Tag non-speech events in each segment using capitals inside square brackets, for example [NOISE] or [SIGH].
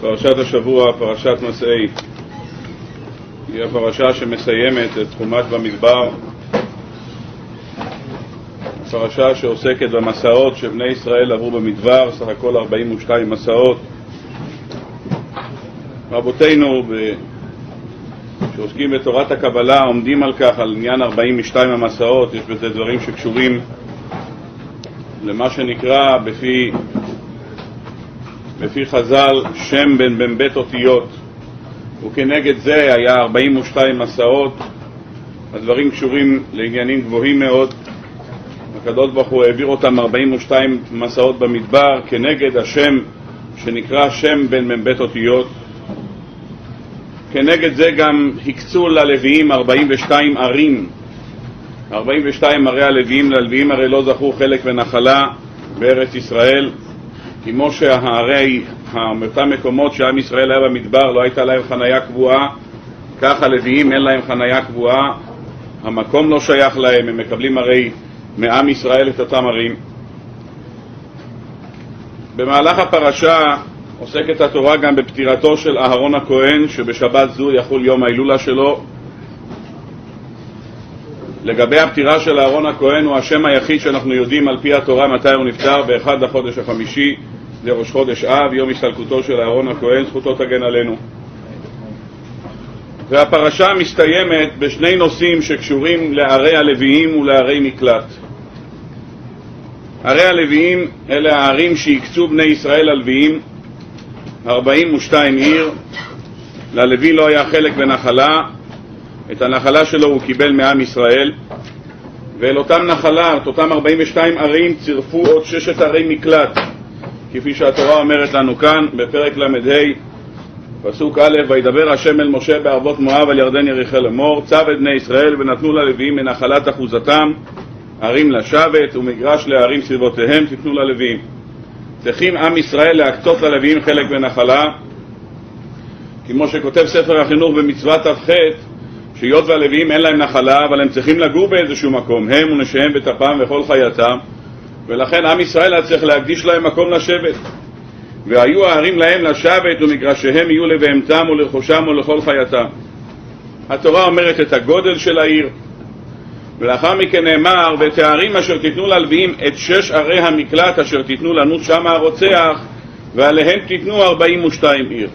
פרשת השבוע, פרשת מסעי, היא הפרשה שמסיימת את תחומת במדבר, פרשה שעוסקת במסעות שבני ישראל עברו במדבר, סך הכל 42 מסעות. רבותינו. שעוסקים בתורת הקבלה עומדים על כך, על עניין 42 המסעות, יש בזה דברים שקשורים למה שנקרא בפי, בפי חז"ל שם בן בן בית אותיות, וכנגד זה היה 42 מסעות, הדברים קשורים לעניינים גבוהים מאוד. הקדוש ברוך הוא העביר אותם 42 מסעות במדבר כנגד השם שנקרא שם בן בית אותיות. כנגד זה גם הקצו ללוויים 42 ערים 42 ערי הלוויים, ללוויים הרי לא זכו חלק ונחלה בארץ ישראל, כמו שהערי, אותם מקומות שעם ישראל היה במדבר לא הייתה להם חניה קבועה, כך הלוויים אין להם חניה קבועה, המקום לא שייך להם, הם מקבלים הרי מעם ישראל את אותם ערים. במהלך הפרשה עוסקת התורה גם בפטירתו של אהרון הכהן, שבשבת זו יחול יום ההילולה שלו, לגבי הפטירה של אהרון הכהן הוא השם היחיד שאנחנו יודעים על פי התורה מתי הוא נפטר, באחד לחודש החמישי, זה ראש חודש אב, יום הסתלקותו של אהרון הכהן, זכותו תגן עלינו. והפרשה מסתיימת בשני נושאים שקשורים לערי הלוויים ולערי מקלט. ערי הלוויים אלה הערים שהקצו בני ישראל הלוויים, 42 עיר, ללוי לא היה חלק בנחלה, את הנחלה שלו הוא קיבל מעם ישראל, ואל אותם נחלה, את אותם 42 ערים, צירפו עוד ששת ערי מקלט, כפי שהתורה אומרת לנו כאן, בפרק ל"ה, פסוק א', וידבר השם אל משה בערבות מואב על ירדן יריחו לאמור, צו את בני ישראל ונתנו ללוויים מנחלת אחוזתם, ערים לשבת ומגרש לערים סביבותיהם תיתנו ללוויים. צריכים עם ישראל להקצות ללוויים חלק בנחלה, כמו שכותב ספר החינוך במצוות ת"ח, שהיות והלוויים אין להם נחלה, אבל הם צריכים לגור באיזשהו מקום, הם ונשיהם וטפם וכל חייתם, ולכן עם ישראל היה צריך להקדיש להם מקום לשבת. והיו הערים להם לשבת ומגרשיהם יהיו לבהמתם ולרכושם ולכל חייתם. התורה אומרת את הגודל של העיר, ולאחר מכן נאמר, ואת הערים אשר תיתנו ללוויים את שש ערי המקלט אשר תיתנו לנו שמה הרוצח, ועליהם תיתנו ארבעים ושתיים עיר.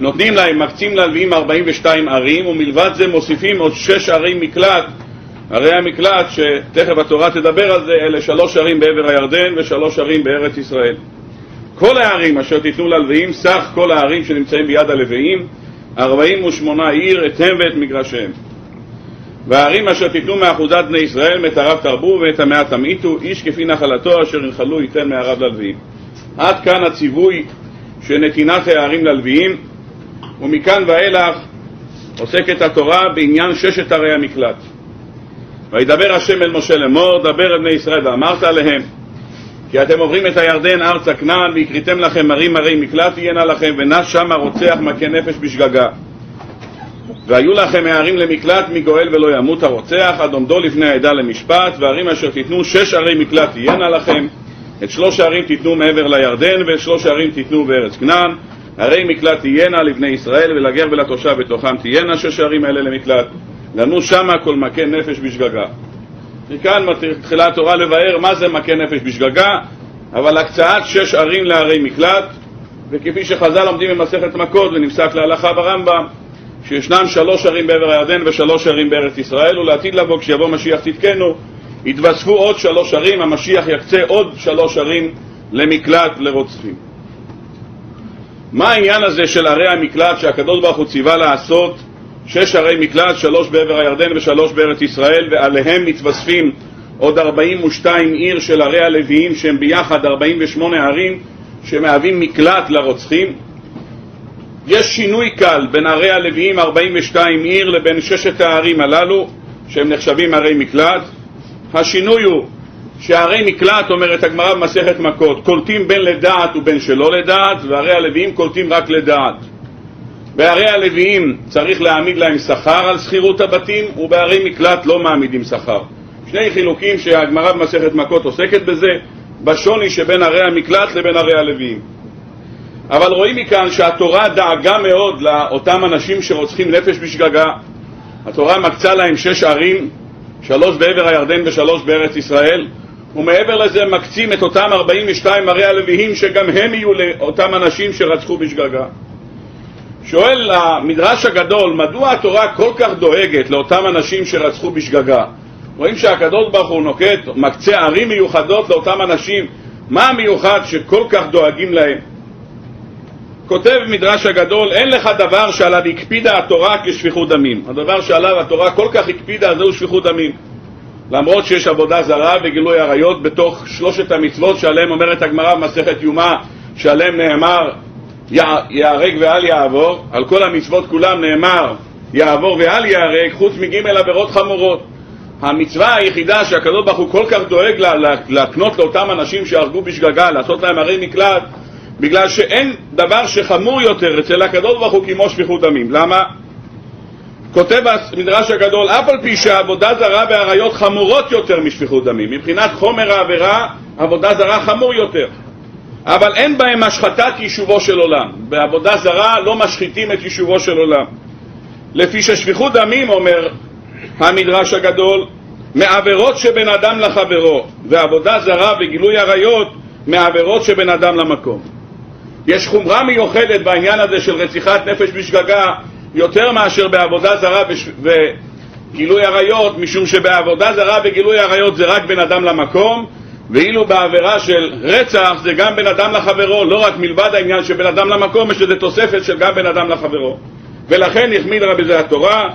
נותנים להם, מקצים ללוויים 42 ערים, ומלבד זה מוסיפים עוד שש ערי מקלט. ערי המקלט, שתכף התורה תדבר על זה, אלה שלוש ערים בעבר הירדן ושלוש ערים בארץ ישראל. כל הערים אשר תיתנו ללוויים, סך כל הערים שנמצאים ביד הלוויים, 48 עיר, אתם ואת מגרשיהם. והערים אשר תיתנו מאחודת בני ישראל, מאת הרב תרבו ואת המאה תמעיטו, איש כפי נחלתו אשר ינחלו ייתן מהרב ללוויים. עד כאן הציווי של נתינת הערים ללוויים, ומכאן ואילך עוסקת התורה בעניין ששת ערי המקלט. וידבר השם אל משה לאמור, דבר אל בני ישראל ואמרת עליהם, כי אתם עוברים את הירדן ארצה כנען, והקריתם לכם ערים ערי מקלט תהיינה לכם, ונס שם הרוצח מכה נפש בשגגה. והיו לכם הערים למקלט מגואל ולא ימות הרוצח, עד עומדו לפני העדה למשפט, וערים אשר תיתנו שש ערי מקלט תהיינה לכם, את שלוש הערים תיתנו מעבר לירדן, ואת שלוש הערים תיתנו בארץ כנען, הרי מקלט תהיינה לבני ישראל, ולגר ולתושב בתוכם תהיינה שש הערים האלה למקלט. לנו שמה כל מכה נפש בשגגה. מכאן מתחילה התורה לבאר מה זה מכה נפש בשגגה, אבל הקצאת שש ערים לערי מקלט, וכפי שחז"ל לומדים במסכת מכות ונפסק להלכה ברמב"ם, שישנם שלוש ערים בעבר הירדן ושלוש ערים בארץ ישראל, ולעתיד לבוא כשיבוא משיח תתקנו, יתווספו עוד שלוש ערים, המשיח יקצה עוד שלוש ערים למקלט לרוצחים. מה העניין הזה של ערי המקלט שהקדוש ברוך הוא ציווה לעשות שש ערי מקלט, שלוש בעבר הירדן ושלוש בארץ ישראל, ועליהם מתווספים עוד 42 עיר של ערי הלוויים שהם ביחד 48 ערים שמהווים מקלט לרוצחים. יש שינוי קל בין ערי הלוויים 42 עיר לבין ששת הערים הללו שהם נחשבים ערי מקלט. השינוי הוא שערי מקלט, אומרת הגמרא במסכת מכות, קולטים בין לדעת ובין שלא לדעת, וערי הלוויים קולטים רק לדעת. בערי הלוויים צריך להעמיד להם שכר על שכירות הבתים, ובערי מקלט לא מעמידים שכר. שני חילוקים שהגמרא במסכת מכות עוסקת בזה, בשוני שבין ערי המקלט לבין ערי הלוויים. אבל רואים מכאן שהתורה דאגה מאוד לאותם אנשים שרוצחים נפש בשגגה. התורה מקצה להם שש ערים, שלוש בעבר הירדן ושלוש בארץ ישראל, ומעבר לזה מקצים את אותם 42 ערי הלוויים שגם הם יהיו לאותם אנשים שרצחו בשגגה. שואל המדרש הגדול, מדוע התורה כל כך דואגת לאותם אנשים שרצחו בשגגה? רואים שהקדוש ברוך הוא נוקט, מקצה ערים מיוחדות לאותם אנשים, מה המיוחד שכל כך דואגים להם? כותב מדרש הגדול, אין לך דבר שעליו הקפידה התורה כשפיכות דמים. הדבר שעליו התורה כל כך הקפידה זהו שפיכות דמים. למרות שיש עבודה זרה וגילוי עריות בתוך שלושת המצוות שעליהם אומרת הגמרא במסכת יומא, שעליהם נאמר ייהרג ואל יעבור, על כל המצוות כולם נאמר יעבור ואל ייהרג, חוץ מג' עבירות חמורות. המצווה היחידה שהקדוש ברוך הוא כל כך דואג להקנות לאותם אנשים שהרגו בשגגה, לעשות להם ערי מקלט, בגלל שאין דבר שחמור יותר אצל הקדוש ברוך הוא כמו שפיכות דמים. למה? כותב המדרש הגדול, אף על פי שעבודה זרה ועריות חמורות יותר משפיכות דמים. מבחינת חומר העבירה, עבודה זרה חמור יותר. אבל אין בהם השחתת יישובו של עולם. בעבודה זרה לא משחיתים את יישובו של עולם. לפי ששפיכות דמים, אומר המדרש הגדול, מעבירות שבין אדם לחברו, ועבודה זרה וגילוי עריות מעבירות שבין אדם למקום. יש חומרה מיוחדת בעניין הזה של רציחת נפש בשגגה יותר מאשר בעבודה זרה וגילוי עריות, משום שבעבודה זרה וגילוי עריות זה רק בין אדם למקום, ואילו בעבירה של רצח זה גם בין אדם לחברו, לא רק מלבד העניין שבין אדם למקום, יש לזה תוספת של גם בין אדם לחברו. ולכן החמיד לה בזה התורה,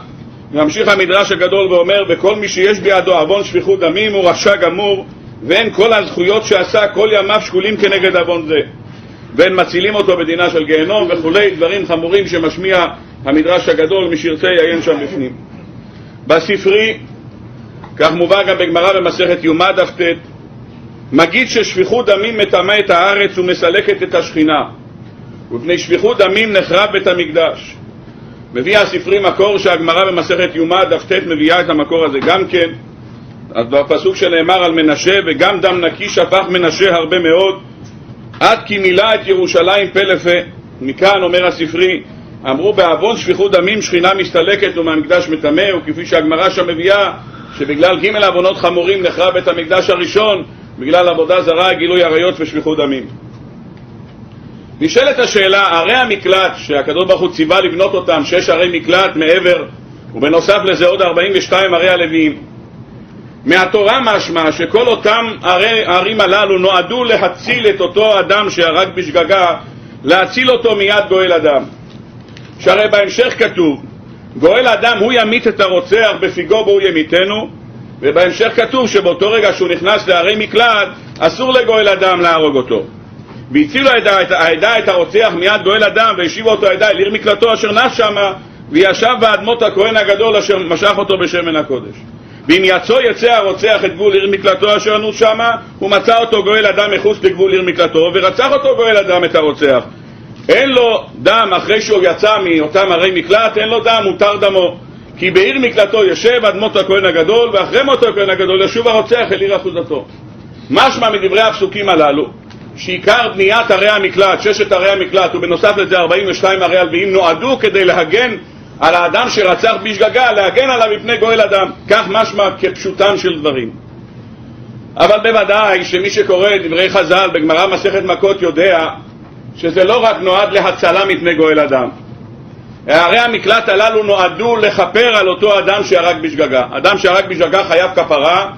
ממשיך המדרש הגדול ואומר, וכל מי שיש בידו עוון שפיכות דמים הוא רשע גמור, ואין כל הזכויות שעשה כל ימיו שקולים כנגד עוון זה. ואין מצילים אותו בדינה של גיהנום וכולי, דברים חמורים שמשמיע המדרש הגדול, מי שירצה יעיין שם בפנים. בספרי, כך מובא גם בגמרא במסכת יומא דף ט, מגיד ששפיכות דמים מטמא את הארץ ומסלקת את השכינה, ובפני שפיכות דמים נחרב בית המקדש. מביא הספרי מקור שהגמרא במסכת יומא דף ט מביאה את המקור הזה גם כן, אז בפסוק שנאמר על מנשה, וגם דם נקי שפך מנשה הרבה מאוד, עד כי מילא את ירושלים פה לפה. מכאן אומר הספרי, אמרו בעוון שפיכות דמים שכינה מסתלקת ומהמקדש מטמא, וכפי שהגמרא שם מביאה, שבגלל ג' עוונות חמורים נחרב בית המקדש הראשון, בגלל עבודה זרה, גילוי עריות ושפיכות דמים. נשאלת השאלה, ערי המקלט שהקדוש ברוך הוא ציווה לבנות אותם, שש ערי מקלט מעבר, ובנוסף לזה עוד 42 ערי הלוויים. מהתורה משמע שכל אותם ערי, הערים הללו נועדו להציל את אותו אדם שהרג בשגגה, להציל אותו מיד גואל אדם. שהרי בהמשך כתוב, גואל אדם הוא ימית את הרוצח בפיגו בו ימיתנו, ובהמשך כתוב שבאותו רגע שהוא נכנס לערי מקלט, אסור לגואל אדם להרוג אותו. והצילו העדה את הרוצח מיד גואל אדם, והשיבו אותו העדה אל עיר מקלטו אשר נס שמה, וישב באדמות הכהן הגדול אשר משך אותו בשמן הקודש. ואם יצא יצא הרוצח את גבול עיר מקלטו אשר נוס שמה, הוא מצא אותו גואל אדם מחוץ לגבול עיר מקלטו, ורצח אותו גואל אדם את הרוצח. אין לו דם אחרי שהוא יצא מאותם ערי מקלט, אין לו דם, מותר דמו. כי בעיר מקלטו יושב עד מות הכהן הגדול, ואחרי מות הכהן הגדול ישוב הרוצח אל עיר אחוזתו. משמע מדברי הפסוקים הללו, שעיקר בניית ערי המקלט, ששת ערי המקלט, ובנוסף לזה 42 ערי הלוויים, נועדו כדי להגן על האדם שרצח בשגגה, להגן עליו מפני גואל אדם. כך משמע כפשוטם של דברים. אבל בוודאי שמי שקורא את דברי חז"ל בגמרא מסכת מכות יודע שזה לא רק נועד להצלה מפני גואל אדם. ערי המקלט הללו נועדו לכפר על אותו אדם שהרג בשגגה. אדם שהרג בשגגה חייב כפרה,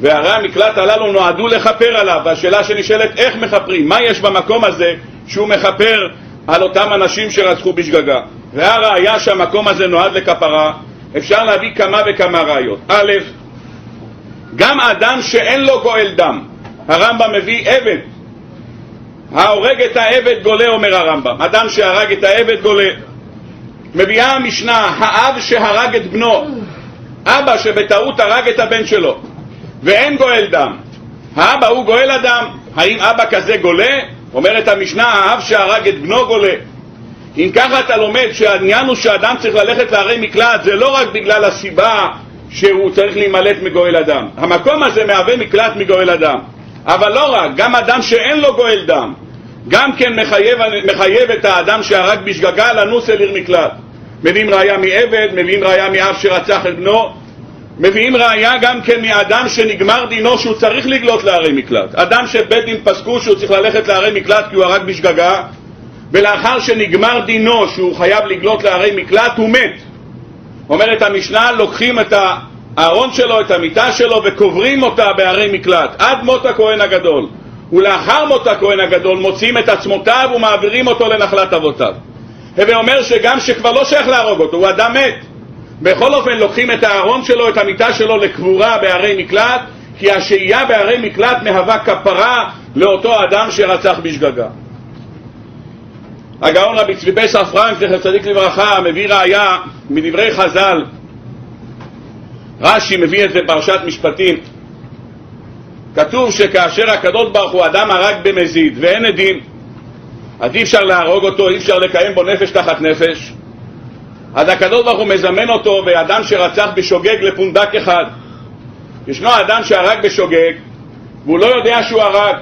וערי המקלט הללו נועדו לכפר עליו. והשאלה שנשאלת, איך מכפרים? מה יש במקום הזה שהוא מכפר על אותם אנשים שרצחו בשגגה? והראיה שהמקום הזה נועד לכפרה, אפשר להביא כמה וכמה ראיות. א', גם אדם שאין לו גואל דם, הרמב"ם מביא עבד, ההורג את העבד גולה, אומר הרמב"ם, אדם שהרג את העבד גולה. מביאה המשנה, האב שהרג את בנו, אבא שבטעות הרג את הבן שלו, ואין גואל דם, האבא הוא גואל אדם, האם אבא כזה גולה? אומרת המשנה, האב שהרג את בנו גולה. אם ככה אתה לומד שהעניין הוא שאדם צריך ללכת לערי מקלט, זה לא רק בגלל הסיבה שהוא צריך להימלט מגואל אדם. המקום הזה מהווה מקלט מגואל אדם. אבל לא רק, גם אדם שאין לו גואל דם, גם כן מחייב, מחייב את האדם שהרג בשגגה לנוס אל עיר מקלט. מביאים ראיה מעבד, מביאים ראיה מאב שרצח את בנו, מביאים ראיה גם כן מאדם שנגמר דינו שהוא צריך לגלות לערי מקלט. אדם שבית דין פסקו שהוא צריך ללכת לערי מקלט כי הוא הרג בשגגה, ולאחר שנגמר דינו שהוא חייב לגלות לערי מקלט, הוא מת. אומרת המשנה, לוקחים את הארון שלו, את המיטה שלו, וקוברים אותה בערי מקלט, עד מות הכהן הגדול. ולאחר מות הכהן הגדול מוציאים את עצמותיו ומעבירים אותו לנחלת אבותיו. הווה אומר שגם שכבר לא שייך להרוג אותו, הוא אדם מת. בכל אופן לוקחים את הארון שלו, את המיטה שלו לקבורה בערי מקלט, כי השהייה בערי מקלט מהווה כפרה לאותו אדם שרצח בשגגה. הגאון רבי צבי פסח פרנק, זכר צדיק לברכה, מביא ראיה מדברי חז"ל. רש"י מביא את זה בפרשת משפטים. כתוב שכאשר הקדוש ברוך הוא אדם הרג במזיד ואין עדים, אז אי אפשר להרוג אותו, אי אפשר לקיים בו נפש תחת נפש. אז הקדוש ברוך הוא מזמן אותו ואדם שרצח בשוגג לפונדק אחד. ישנו אדם שהרג בשוגג והוא לא יודע שהוא הרג.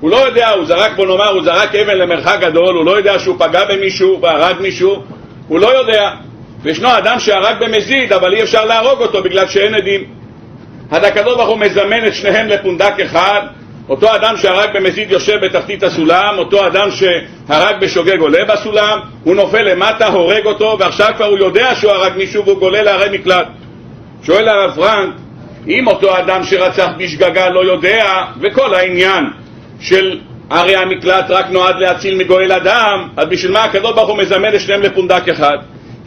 הוא לא יודע, הוא זרק, בוא נאמר, הוא זרק אבן למרחק גדול, הוא לא יודע שהוא פגע במישהו והרג מישהו, הוא לא יודע. וישנו אדם שהרג במזיד, אבל אי אפשר להרוג אותו בגלל שאין עדים. הקדוש ברוך הוא מזמן את שניהם לפונדק אחד, אותו אדם שהרג במזיד יושב בתחתית הסולם, אותו אדם שהרג בשוגג עולה בסולם, הוא נופל למטה, הורג אותו, ועכשיו כבר הוא יודע שהוא הרג מישהו והוא גולה לערי מקלט. שואל הרב פרנק, אם אותו אדם שרצח בשגגה לא יודע, וכל העניין של ערי המקלט רק נועד להציל מגואל אדם, אז בשביל מה הקדוש ברוך הוא מזמן את שניהם לפונדק אחד?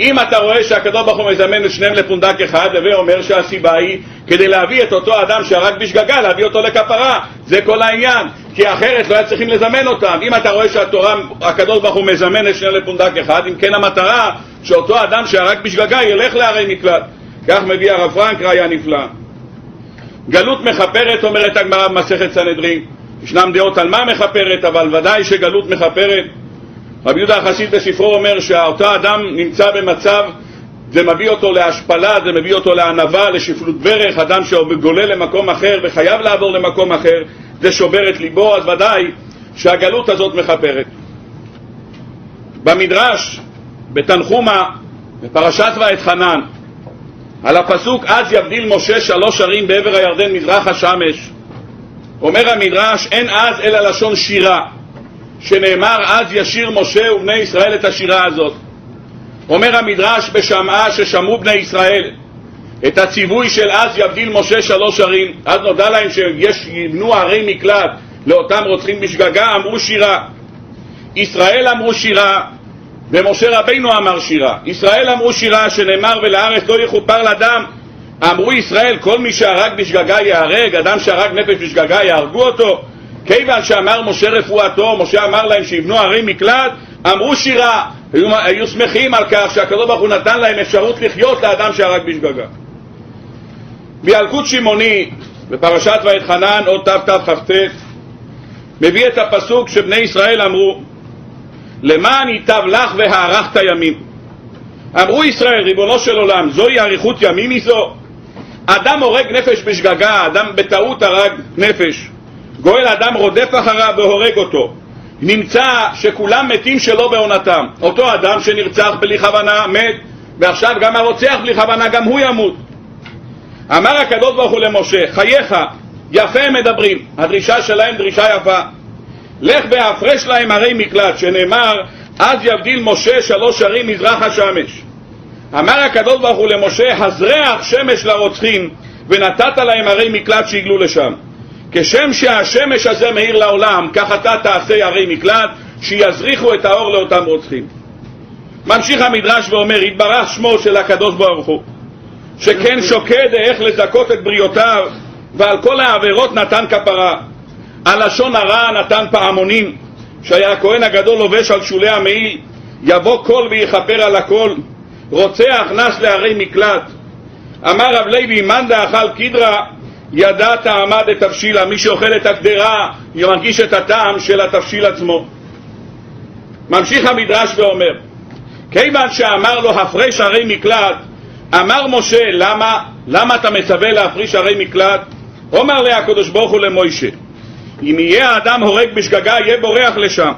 אם אתה רואה שהקדוש ברוך הוא מזמן את שניהם לפונדק אחד, הווה אומר שהסיבה היא כדי להביא את אותו אדם שהרג בשגגה, להביא אותו לכפרה. זה כל העניין. כי אחרת לא היה צריכים לזמן אותם. אם אתה רואה שהתורה, הקדוש ברוך הוא מזמן את שניהם לפונדק אחד, אם כן המטרה שאותו אדם שהרג בשגגה ילך לערי מקלט. כך מביא הרב פרנק ראיה נפלאה. גלות מכפרת, אומרת הגמרא במסכת סנהדרין. ישנם דעות על מה מכפרת, אבל ודאי שגלות מכפרת. רבי יהודה החסיד בספרו אומר שאותו אדם נמצא במצב, זה מביא אותו להשפלה, זה מביא אותו לענווה, לשפלות ברך, אדם שגולה למקום אחר וחייב לעבור למקום אחר, זה שובר את ליבו, אז ודאי שהגלות הזאת מכפרת. במדרש, בתנחומה, בפרשת ואתחנן, על הפסוק אז יבדיל משה שלוש ערים בעבר הירדן מזרח השמש, אומר המדרש אין אז אלא לשון שירה שנאמר אז ישיר משה ובני ישראל את השירה הזאת. אומר המדרש בשמעה ששמעו בני ישראל את הציווי של אז יבדיל משה שלוש ערים, אז נודע להם שיש יבנו ערי מקלט לאותם רוצחים בשגגה, אמרו שירה. ישראל אמרו שירה ומשה רבינו אמר שירה. ישראל אמרו שירה שנאמר ולארץ לא יכופר לדם אמרו ישראל כל מי שהרג בשגגה ייהרג, אדם שהרג נפש בשגגה יהרגו אותו כיוון שאמר משה רפואתו, משה אמר להם שיבנו ערי מקלט, אמרו שירה, היו, היו שמחים על כך שהקדוש ברוך הוא נתן להם אפשרות לחיות לאדם שהרג בשגגה. בילקוט שמעוני, בפרשת ואתחנן, עוד תתכ"ט, מביא את הפסוק שבני ישראל אמרו, למען ייטב לך והארכת ימים. אמרו ישראל, ריבונו של עולם, זוהי אריכות ימים מזו? אדם הורג נפש בשגגה, אדם בטעות הרג נפש. גואל אדם רודף אחריו והורג אותו. נמצא שכולם מתים שלא בעונתם. אותו אדם שנרצח בלי כוונה מת, ועכשיו גם הרוצח בלי כוונה גם הוא ימות. אמר הקדוש ברוך הוא למשה, חייך, יפה הם מדברים, הדרישה שלהם דרישה יפה. לך והפרש להם ערי מקלט, שנאמר, אז יבדיל משה שלוש ערים מזרח השמש. אמר הקדוש ברוך הוא למשה, הזרח שמש לרוצחים, ונתת להם ערי מקלט שיגלו לשם. כשם שהשמש הזה מאיר לעולם, כך אתה תעשה ערי מקלט, שיזריחו את האור לאותם רוצחים. ממשיך המדרש ואומר, יתברך שמו של הקדוש ברוך הוא, שכן שוקד איך לזכות את בריאותיו, ועל כל העבירות נתן כפרה. על לשון הרע נתן פעמונים, שהיה הכהן הגדול לובש על שולי המעיל, יבוא קול ויכפר על הכל, רוצח נס לערי מקלט. אמר רב לוי, מאן דאכל קדרה ידע טעמה דתבשילה, מי שאוכל את הקדרה מרגיש את הטעם של התבשיל עצמו. ממשיך המדרש ואומר, כיוון שאמר לו הפרש ערי מקלט, אמר משה, למה, למה אתה מצווה להפריש ערי מקלט? אומר לה הקדוש ברוך הוא למוישה, אם יהיה האדם הורג בשגגה, יהיה בורח לשם.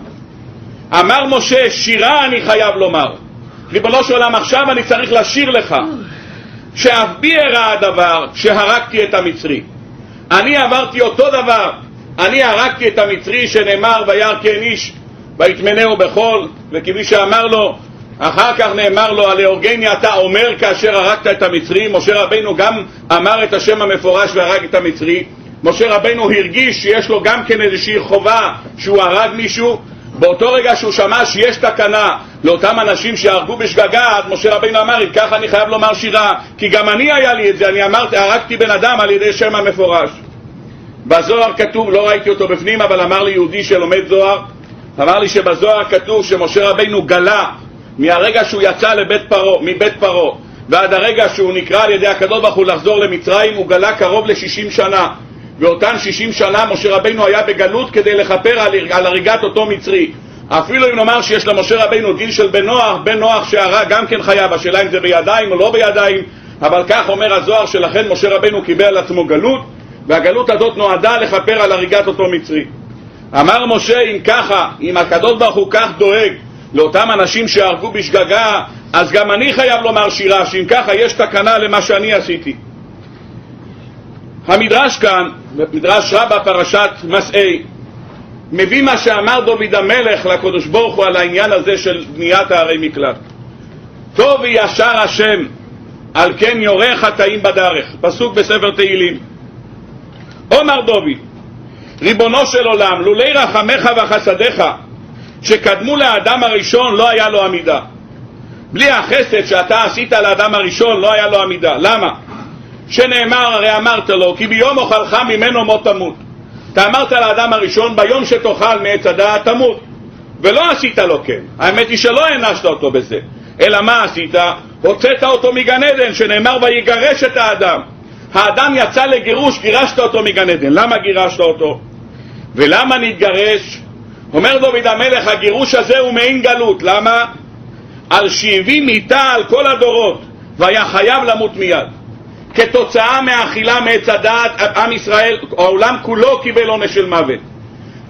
אמר משה, שירה אני חייב לומר. ריבונו של עולם, עכשיו אני צריך לשיר לך, שאף בי אירע הדבר שהרגתי את המצרי. אני עברתי אותו דבר, אני הרגתי את המצרי שנאמר וירא כן איש ויטמנהו בחול, וכמי שאמר לו, אחר כך נאמר לו, הלהורגני אתה אומר כאשר הרגת את המצרי, משה רבינו גם אמר את השם המפורש והרג את המצרי, משה רבינו הרגיש שיש לו גם כן איזושהי חובה שהוא הרג מישהו, באותו רגע שהוא שמע שיש תקנה לאותם אנשים שהרגו בשגגה, אז משה רבינו אמר, אם ככה אני חייב לומר שירה, כי גם אני היה לי את זה, אני אמרתי, הרגתי בן אדם על ידי שם המפורש. בזוהר כתוב, לא ראיתי אותו בפנים, אבל אמר לי יהודי שלומד זוהר, אמר לי שבזוהר כתוב שמשה רבינו גלה מהרגע שהוא יצא לבית פרו, מבית פרעה ועד הרגע שהוא נקרא על ידי הקדוש ברוך הוא לחזור למצרים, הוא גלה קרוב ל-60 שנה. ואותן 60 שנה משה רבינו היה בגלות כדי לכפר על, הריגת אותו מצרי. אפילו אם נאמר שיש למשה רבינו גיל של בן נוח, בן נוח שהרג גם כן חייב, השאלה אם זה בידיים או לא בידיים, אבל כך אומר הזוהר שלכן משה רבינו קיבל על עצמו גלות, והגלות הזאת נועדה לכפר על הריגת אותו מצרי. אמר משה, אם ככה, אם הקדוש ברוך הוא כך דואג לאותם אנשים שהרגו בשגגה, אז גם אני חייב לומר שירה, שאם ככה יש תקנה למה שאני עשיתי. המדרש כאן, מדרש רבה פרשת מסעי, מביא מה שאמר דוד המלך לקדוש ברוך הוא על העניין הזה של בניית הערי מקלט. טוב וישר השם, על כן יורה חטאים בדרך, פסוק בספר תהילים. עומר דוד, ריבונו של עולם, לולי רחמך וחסדיך שקדמו לאדם הראשון לא היה לו עמידה. בלי החסד שאתה עשית לאדם הראשון לא היה לו עמידה. למה? שנאמר, הרי אמרת לו, כי ביום אוכלך ממנו מות תמות. אתה אמרת לאדם הראשון, ביום שתאכל מעץ הדעת תמות. ולא עשית לו כן. האמת היא שלא הענשת אותו בזה. אלא מה עשית? הוצאת אותו מגן עדן, שנאמר ויגרש את האדם. האדם יצא לגירוש, גירשת אותו מגן עדן. למה גירשת אותו? ולמה נתגרש? אומר דוד המלך, הגירוש הזה הוא מעין גלות. למה? על שהביא מיתה על כל הדורות, והיה חייב למות מיד. כתוצאה מהאכילה מעץ הדעת, עם ישראל, העולם כולו קיבל עונש של מוות.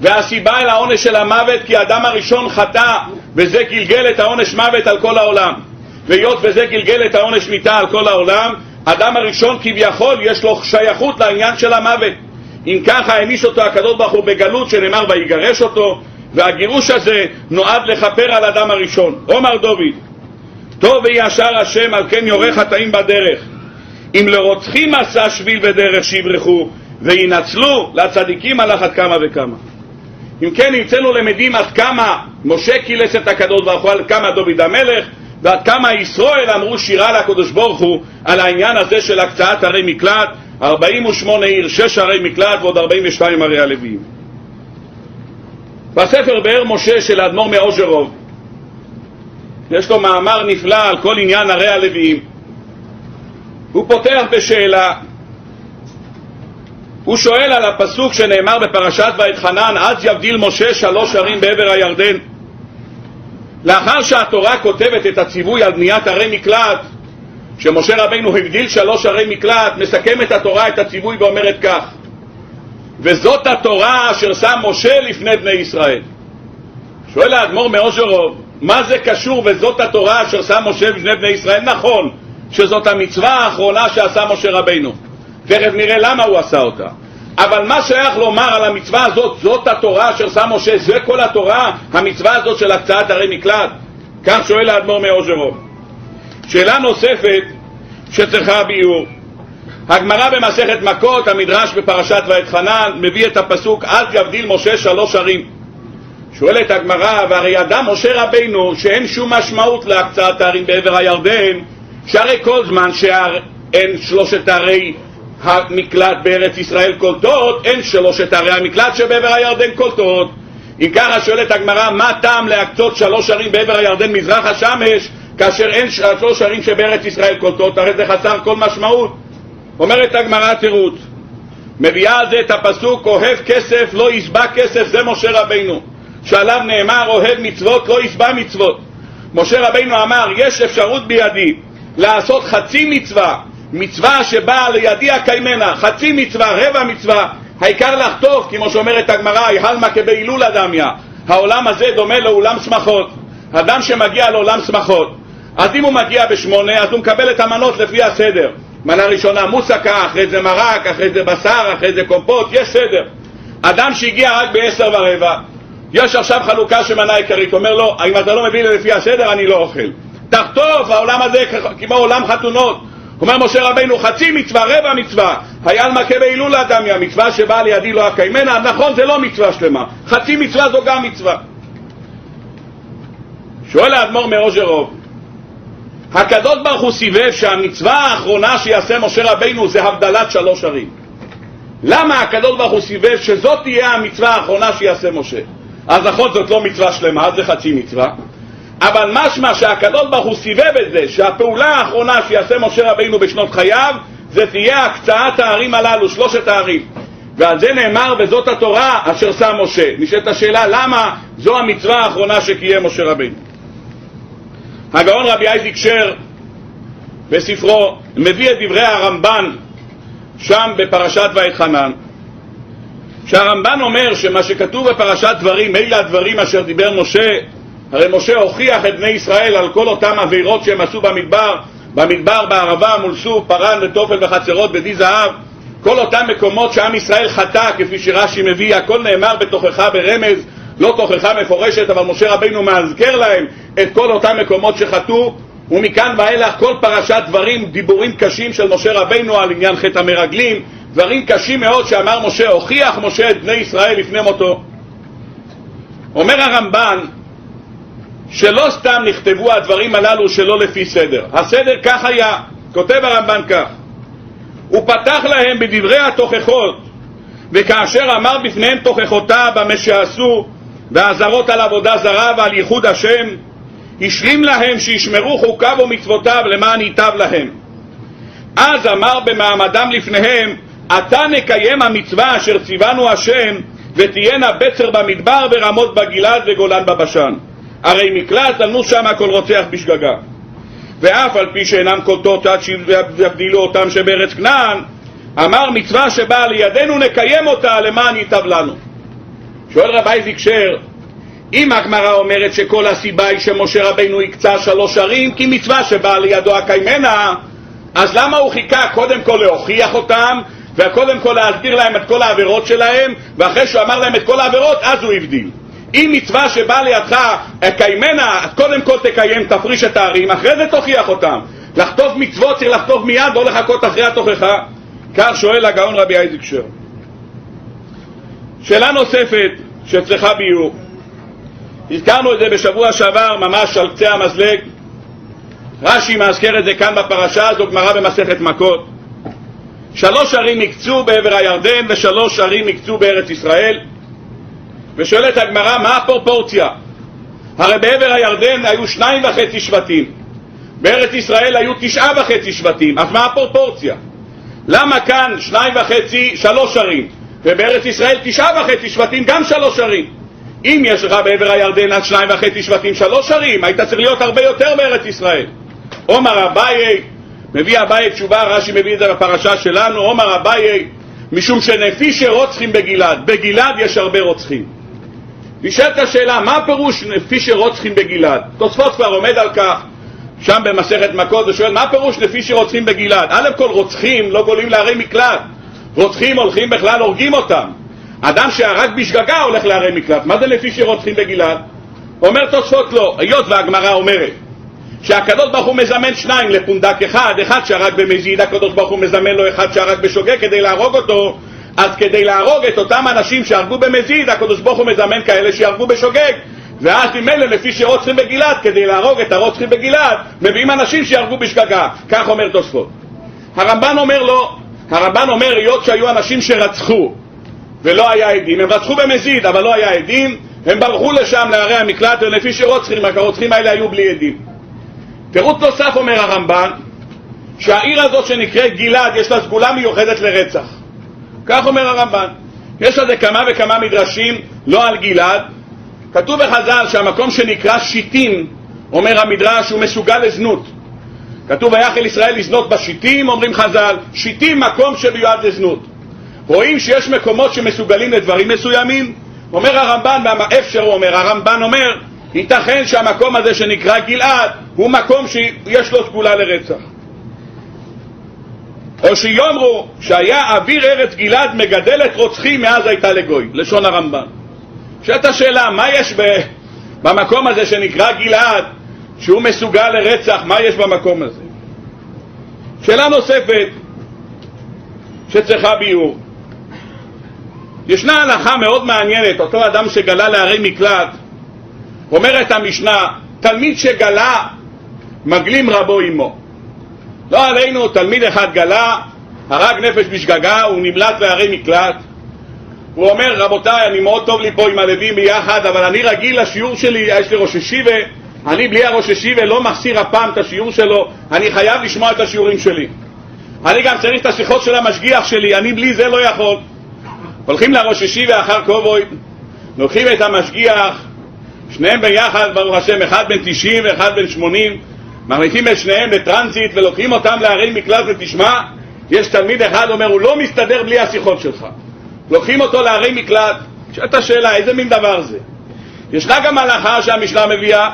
והסיבה אל העונש של המוות כי האדם הראשון חטא וזה גלגל את העונש מוות על כל העולם. והיות וזה גלגל את העונש מיתה על כל העולם, האדם הראשון כביכול יש לו שייכות לעניין של המוות. אם ככה העניש אותו הקדוש ברוך הוא בגלות שנאמר ויגרש אותו, והגירוש הזה נועד לכפר על אדם הראשון. עומר דוד, טוב וישר השם על כן יורה חטאים בדרך. אם לרוצחים עשה שביל ודרך שיברחו וינצלו, לצדיקים על אחת כמה וכמה. אם כן, נמצאנו למדים עד כמה משה קילס את הקדוש ברוך הוא, עד כמה דוד המלך, ועד כמה ישראל אמרו שירה לקדוש ברוך הוא על העניין הזה של הקצאת ערי מקלט, 48 עיר, 6 ערי מקלט ועוד 42 ערי הלוויים. בספר באר משה של האדמו"ר מאוז'רוב יש לו מאמר נפלא על כל עניין ערי הלוויים. הוא פותח בשאלה, הוא שואל על הפסוק שנאמר בפרשת ואתחנן, אז יבדיל משה שלוש ערים בעבר הירדן. לאחר שהתורה כותבת את הציווי על בניית ערי מקלט, שמשה רבינו הבדיל שלוש ערי מקלט, מסכמת התורה את הציווי ואומרת כך: וזאת התורה אשר שם משה לפני בני ישראל. שואל האדמו"ר מאוז'רוב, מה זה קשור וזאת התורה אשר שם משה לפני בני ישראל? נכון, שזאת המצווה האחרונה שעשה משה רבינו. תכף נראה למה הוא עשה אותה. אבל מה שייך לומר על המצווה הזאת, זאת התורה אשר שם משה, זה כל התורה, המצווה הזאת של הקצאת ערי מקלט? כך שואל האדמו"ר מאוז'רוב. שאלה נוספת שצריכה ביאור. הגמרא במסכת מכות, המדרש בפרשת ואתחנן, מביא את הפסוק אז יבדיל משה שלוש ערים. שואלת הגמרא, והרי ידע משה רבינו שאין שום משמעות להקצאת הערים בעבר הירדן, שהרי כל זמן שאין שלושת ערי המקלט בארץ ישראל קולטות, אין שלושת ערי המקלט שבעבר הירדן קולטות. אם ככה שואלת הגמרא, מה טעם להקצות שלוש ערים בעבר הירדן מזרח השמש, כאשר אין שלוש ערים שבארץ ישראל קולטות, הרי זה חסר כל משמעות. אומרת הגמרא תירוץ, מביאה על זה את הפסוק אוהב כסף לא ישבע כסף זה משה רבינו שעליו נאמר אוהב מצוות לא ישבע מצוות משה רבינו אמר יש אפשרות בידי לעשות חצי מצווה מצווה שבאה לידי הקיימנה חצי מצווה, רבע מצווה העיקר לחטוף, כמו שאומרת הגמרא, יהלמה כבהילולה דמיה. העולם הזה דומה לאולם שמחות. אדם שמגיע לעולם שמחות, אז אם הוא מגיע בשמונה, אז הוא מקבל את המנות לפי הסדר. מנה ראשונה מוסקה, אחרי זה מרק, אחרי זה בשר, אחרי זה קומפוט, יש סדר. אדם שהגיע רק בעשר ורבע, יש עכשיו חלוקה של מנה עיקרית, אומר לו, אם אתה לא מביא לי לפי הסדר, אני לא אוכל. תחטוף, העולם הזה כמו עולם חתונות. אומר משה רבינו, חצי מצווה, רבע מצווה. היה על מכה בהילולה דמיה, מצווה שבאה לידי לא אקיימנה, נכון, זה לא מצווה שלמה. חצי מצווה זו גם מצווה. שואל האדמו"ר מאוז'רוב, הקדוש ברוך הוא סיבב שהמצווה האחרונה שיעשה משה רבינו זה הבדלת שלוש ערים. למה הקדוש ברוך הוא סיבב שזאת תהיה המצווה האחרונה שיעשה משה? אז נכון זאת לא מצווה שלמה, זה חצי מצווה, אבל משמע שהקדוש ברוך הוא סיבב את זה שהפעולה האחרונה שיעשה משה רבינו בשנות חייו זה תהיה הקצאת הערים הללו, שלושת הערים. ועל זה נאמר וזאת התורה אשר שם משה. נשאלת השאלה למה זו המצווה האחרונה שקיים משה רבינו. הגאון רבי אייזיק שר בספרו מביא את דברי הרמב"ן שם בפרשת ואתחנן שהרמב"ן אומר שמה שכתוב בפרשת דברים אלה הדברים אשר דיבר משה הרי משה הוכיח את בני ישראל על כל אותם עבירות שהם עשו במדבר במדבר, בערבה, מול סוף, פרן ותופל וחצרות, בדי זהב כל אותם מקומות שעם ישראל חטא כפי שרש"י מביא, הכל נאמר בתוכחה ברמז לא תוכחה מפורשת, אבל משה רבינו מאזכר להם את כל אותם מקומות שחטאו, ומכאן ואילך כל פרשת דברים, דיבורים קשים של משה רבינו על עניין חטא המרגלים, דברים קשים מאוד שאמר משה, הוכיח משה את בני ישראל לפני מותו. אומר הרמב"ן שלא סתם נכתבו הדברים הללו שלא לפי סדר. הסדר כך היה, כותב הרמב"ן כך: הוא פתח להם בדברי התוכחות, וכאשר אמר בפניהם תוכחותיו במה שעשו, ואזהרות על עבודה זרה ועל ייחוד השם, השלים להם שישמרו חוקיו ומצוותיו למען ייטב להם. אז אמר במעמדם לפניהם, עתה נקיים המצווה אשר ציוונו השם, ותהיינה בצר במדבר ורמות בגלעד וגולן בבשן. הרי מקלט עלנו שמה כל רוצח בשגגה. ואף על פי שאינם קולטות עד שיבדילו אותם שבארץ כנען, אמר מצווה שבאה לידינו נקיים אותה למען ייטב לנו. שואל רבי זיקשר, אם הגמרא אומרת שכל הסיבה היא שמשה רבינו הקצה שלוש ערים כי מצווה שבאה לידו הקיימנה, אז למה הוא חיכה קודם כל להוכיח אותם וקודם כל להסביר להם את כל העבירות שלהם ואחרי שהוא אמר להם את כל העבירות אז הוא הבדיל אם מצווה שבאה לידך קיימנה, קודם כל תקיים, תפריש את הערים, אחרי זה תוכיח אותם. לחטוף מצוות צריך לחטוף מיד, לא לחכות אחרי התוכחה. כך שואל הגאון רבי אייזיק שר. שאלה נוספת שצריכה ביור. הזכרנו את זה בשבוע שעבר, ממש על קצה המזלג. רש"י מאזכר את זה כאן בפרשה, זו גמרא במסכת מכות. שלוש ערים הקצו בעבר הירדן ושלוש ערים הקצו בארץ ישראל. ושואלת הגמרא, מה הפרופורציה? הרי בעבר הירדן היו שניים וחצי שבטים, בארץ ישראל היו תשעה וחצי שבטים, אז מה הפרופורציה? למה כאן שניים וחצי, שלוש ערים, ובארץ ישראל תשעה וחצי שבטים, גם שלוש ערים? אם יש לך בעבר הירדן עד שניים וחצי שבטים, שלוש ערים, היית צריך להיות הרבה יותר בארץ ישראל. עומר אביי, מביא אביי תשובה, רש"י מביא את זה בפרשה שלנו, עומר אביי, משום שנפי שרוצחים בגלעד, בגלעד יש הרבה רוצחים. נשאלת השאלה, מה הפירוש לפי שרוצחים בגלעד? תוספות כבר עומד על כך, שם במסכת מכות, ושואל, מה הפירוש לפי שרוצחים בגלעד? א' כל רוצחים לא גולים לערי מקלט, רוצחים הולכים בכלל, הורגים אותם. אדם שהרג בשגגה הולך לערי מקלט, מה זה לפי שרוצחים בגלעד? אומר תוספות לא, היות והגמרא אומרת שהקדוש ברוך הוא מזמן שניים לפונדק אחד, אחד שהרג במזיד, הקדוש ברוך הוא מזמן לו אחד שהרג בשוגג כדי להרוג אותו, אז כדי להרוג את אותם אנשים שהרגו במזיד, הקדוש ברוך הוא מזמן כאלה שיהרגו בשוגג. ואז ממילא לפי שרוצחים בגלעד, כדי להרוג את הרוצחים בגלעד, מביאים אנשים שיהרגו בשגגה. כך אומר תוספות. הרמב"ן אומר לא, הרמב"ן אומר היות שהיו אנשים שרצחו ולא היה עדים, הם רצחו במזיד אבל לא היה עדים, הם ברחו לשם לערי המקלט ולפי שרוצחים, רק הרוצחים האלה היו בלי עדים. תירוץ נוסף אומר הרמב"ן, שהעיר הזאת שנקראת גלעד יש לה סגולה מיוחדת לרצח. כך אומר הרמב"ן. יש לזה כמה וכמה מדרשים, לא על גלעד. כתוב בחז"ל שהמקום שנקרא שיטים, אומר המדרש, הוא מסוגל לזנות. כתוב ויחל ישראל לזנות בשיטים, אומרים חז"ל, שיטים מקום שמיועד לזנות. רואים שיש מקומות שמסוגלים לדברים מסוימים. אומר הרמב"ן, אפשר הוא אומר, הרמב"ן אומר, ייתכן שהמקום הזה שנקרא גלעד הוא מקום שיש לו סגולה לרצח. או שיאמרו שהיה אוויר ארץ גלעד מגדלת רוצחים מאז הייתה לגוי, לשון הרמב"ן. שאלת השאלה, מה יש במקום הזה שנקרא גלעד שהוא מסוגל לרצח, מה יש במקום הזה? שאלה נוספת שצריכה ביור. ישנה הלכה מאוד מעניינת, אותו אדם שגלה לערי מקלט, אומרת המשנה, תלמיד שגלה מגלים רבו עמו. לא עלינו, תלמיד אחד גלה, הרג נפש בשגגה, הוא נמלט לערי מקלט. הוא אומר, רבותיי, אני מאוד טוב לי פה עם הלווים ביחד, אבל אני רגיל לשיעור שלי, יש לי ראש ישיבה, אני בלי הראש ישיבה לא מחסיר הפעם את השיעור שלו, אני חייב לשמוע את השיעורים שלי. אני גם צריך את השיחות של המשגיח שלי, אני בלי זה לא יכול. הולכים לראש ישיבה אחר כובוי, לוקחים את המשגיח, שניהם ביחד, ברוך השם, אחד בן 90 ואחד בן 80, מכניסים את שניהם לטרנזיט ולוקחים אותם לערי מקלט ותשמע, יש תלמיד אחד אומר, הוא לא מסתדר בלי השיחות שלך. לוקחים אותו לערי מקלט, שאלת השאלה, איזה מין דבר זה? ישנה גם הלכה שהמשנה מביאה,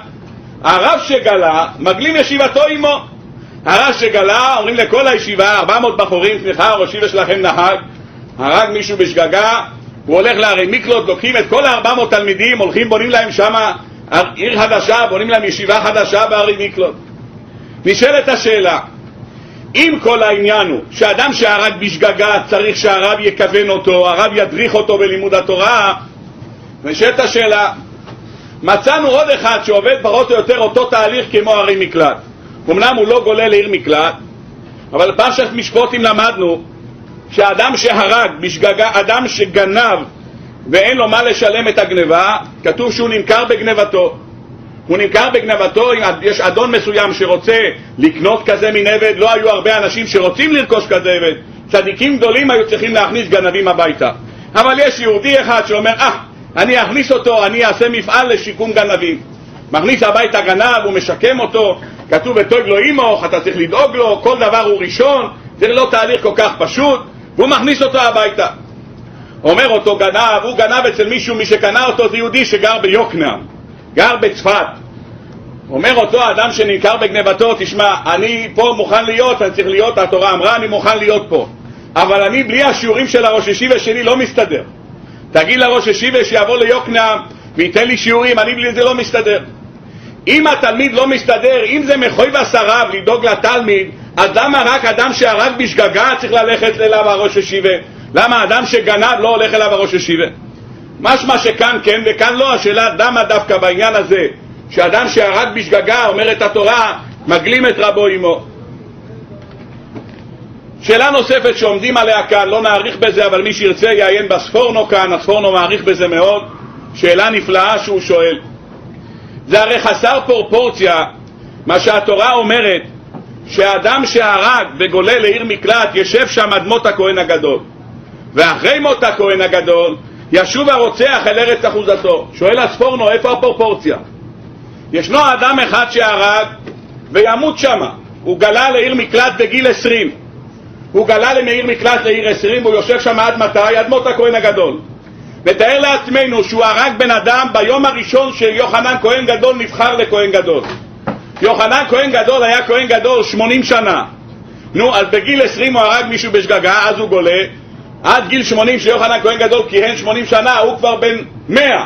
הרב שגלה, מגלים ישיבתו עמו. הרב שגלה, אומרים לכל הישיבה, 400 בחורים, סליחה, ראש ישיבה שלכם נהג, הרג מישהו בשגגה, הוא הולך לערי מקלוט, לוקחים את כל ה-400 תלמידים, הולכים, בונים להם שם עיר חדשה, בונים להם ישיבה חדשה בערי מקלוט. נשאלת השאלה, אם כל העניין הוא שאדם שהרג בשגגה צריך שהרב יכוון אותו, הרב ידריך אותו בלימוד התורה, נשאלת השאלה, מצאנו עוד אחד שעובד פחות או יותר אותו תהליך כמו ערי מקלט. אמנם הוא לא גולה לעיר מקלט, אבל פרשת משפוטים למדנו שאדם שהרג בשגגה, אדם שגנב ואין לו מה לשלם את הגניבה, כתוב שהוא נמכר בגנבתו. הוא נמכר בגנבתו, יש אדון מסוים שרוצה לקנות כזה מין עבד, לא היו הרבה אנשים שרוצים לרכוש כזה עבד, צדיקים גדולים היו צריכים להכניס גנבים הביתה. אבל יש יהודי אחד שאומר, אה, ah, אני אכניס אותו, אני אעשה מפעל לשיקום גנבים. מכניס הביתה גנב, הוא משקם אותו, כתוב ותויג לו אימוך, אתה צריך לדאוג לו, כל דבר הוא ראשון, זה לא תהליך כל כך פשוט, והוא מכניס אותו הביתה. אומר אותו גנב, הוא גנב אצל מישהו, מי שקנה אותו זה יהודי שגר ביוקנעם, גר בצפת. אומר אותו אדם שנמכר בגנבתו, תשמע, אני פה מוכן להיות, אני צריך להיות, התורה אמרה, אני מוכן להיות פה. אבל אני בלי השיעורים של הראש ישיבה שלי לא מסתדר. תגיד לראש ישיבה שיבוא ליוקנעם וייתן לי שיעורים, אני בלי זה לא מסתדר. אם התלמיד לא מסתדר, אם זה מחויב השרב לדאוג לתלמיד, אז למה רק אדם שהרג בשגגה צריך ללכת אליו הראש ישיבה? למה אדם שגנב לא הולך אליו הראש ישיבה? משמע שכאן כן וכאן לא, השאלה למה דווקא בעניין הזה, שאדם שהרג בשגגה, אומרת התורה, מגלים את רבו עמו. שאלה נוספת שעומדים עליה כאן, לא נאריך בזה, אבל מי שירצה יעיין בספורנו כאן, הספורנו מעריך בזה מאוד, שאלה נפלאה שהוא שואל. זה הרי חסר פרופורציה מה שהתורה אומרת שהאדם שהרג וגולה לעיר מקלט ישב שם עד מות הכהן הגדול ואחרי מות הכהן הגדול ישוב הרוצח אל ארץ אחוזתו שואל הספורנו איפה הפרופורציה? ישנו אדם אחד שהרג וימות שמה הוא גלה לעיר מקלט בגיל עשרים הוא גלה לעיר מקלט לעיר עשרים והוא יושב שם עד מתי? עד מות הכהן הגדול ותאר לעצמנו שהוא הרג בן אדם ביום הראשון שיוחנן כהן גדול נבחר לכהן גדול. יוחנן כהן גדול היה כהן גדול 80 שנה. נו, אז בגיל 20 הוא הרג מישהו בשגגה, אז הוא גולה. עד גיל 80 שיוחנן כהן גדול כיהן 80 שנה, הוא כבר בן 100.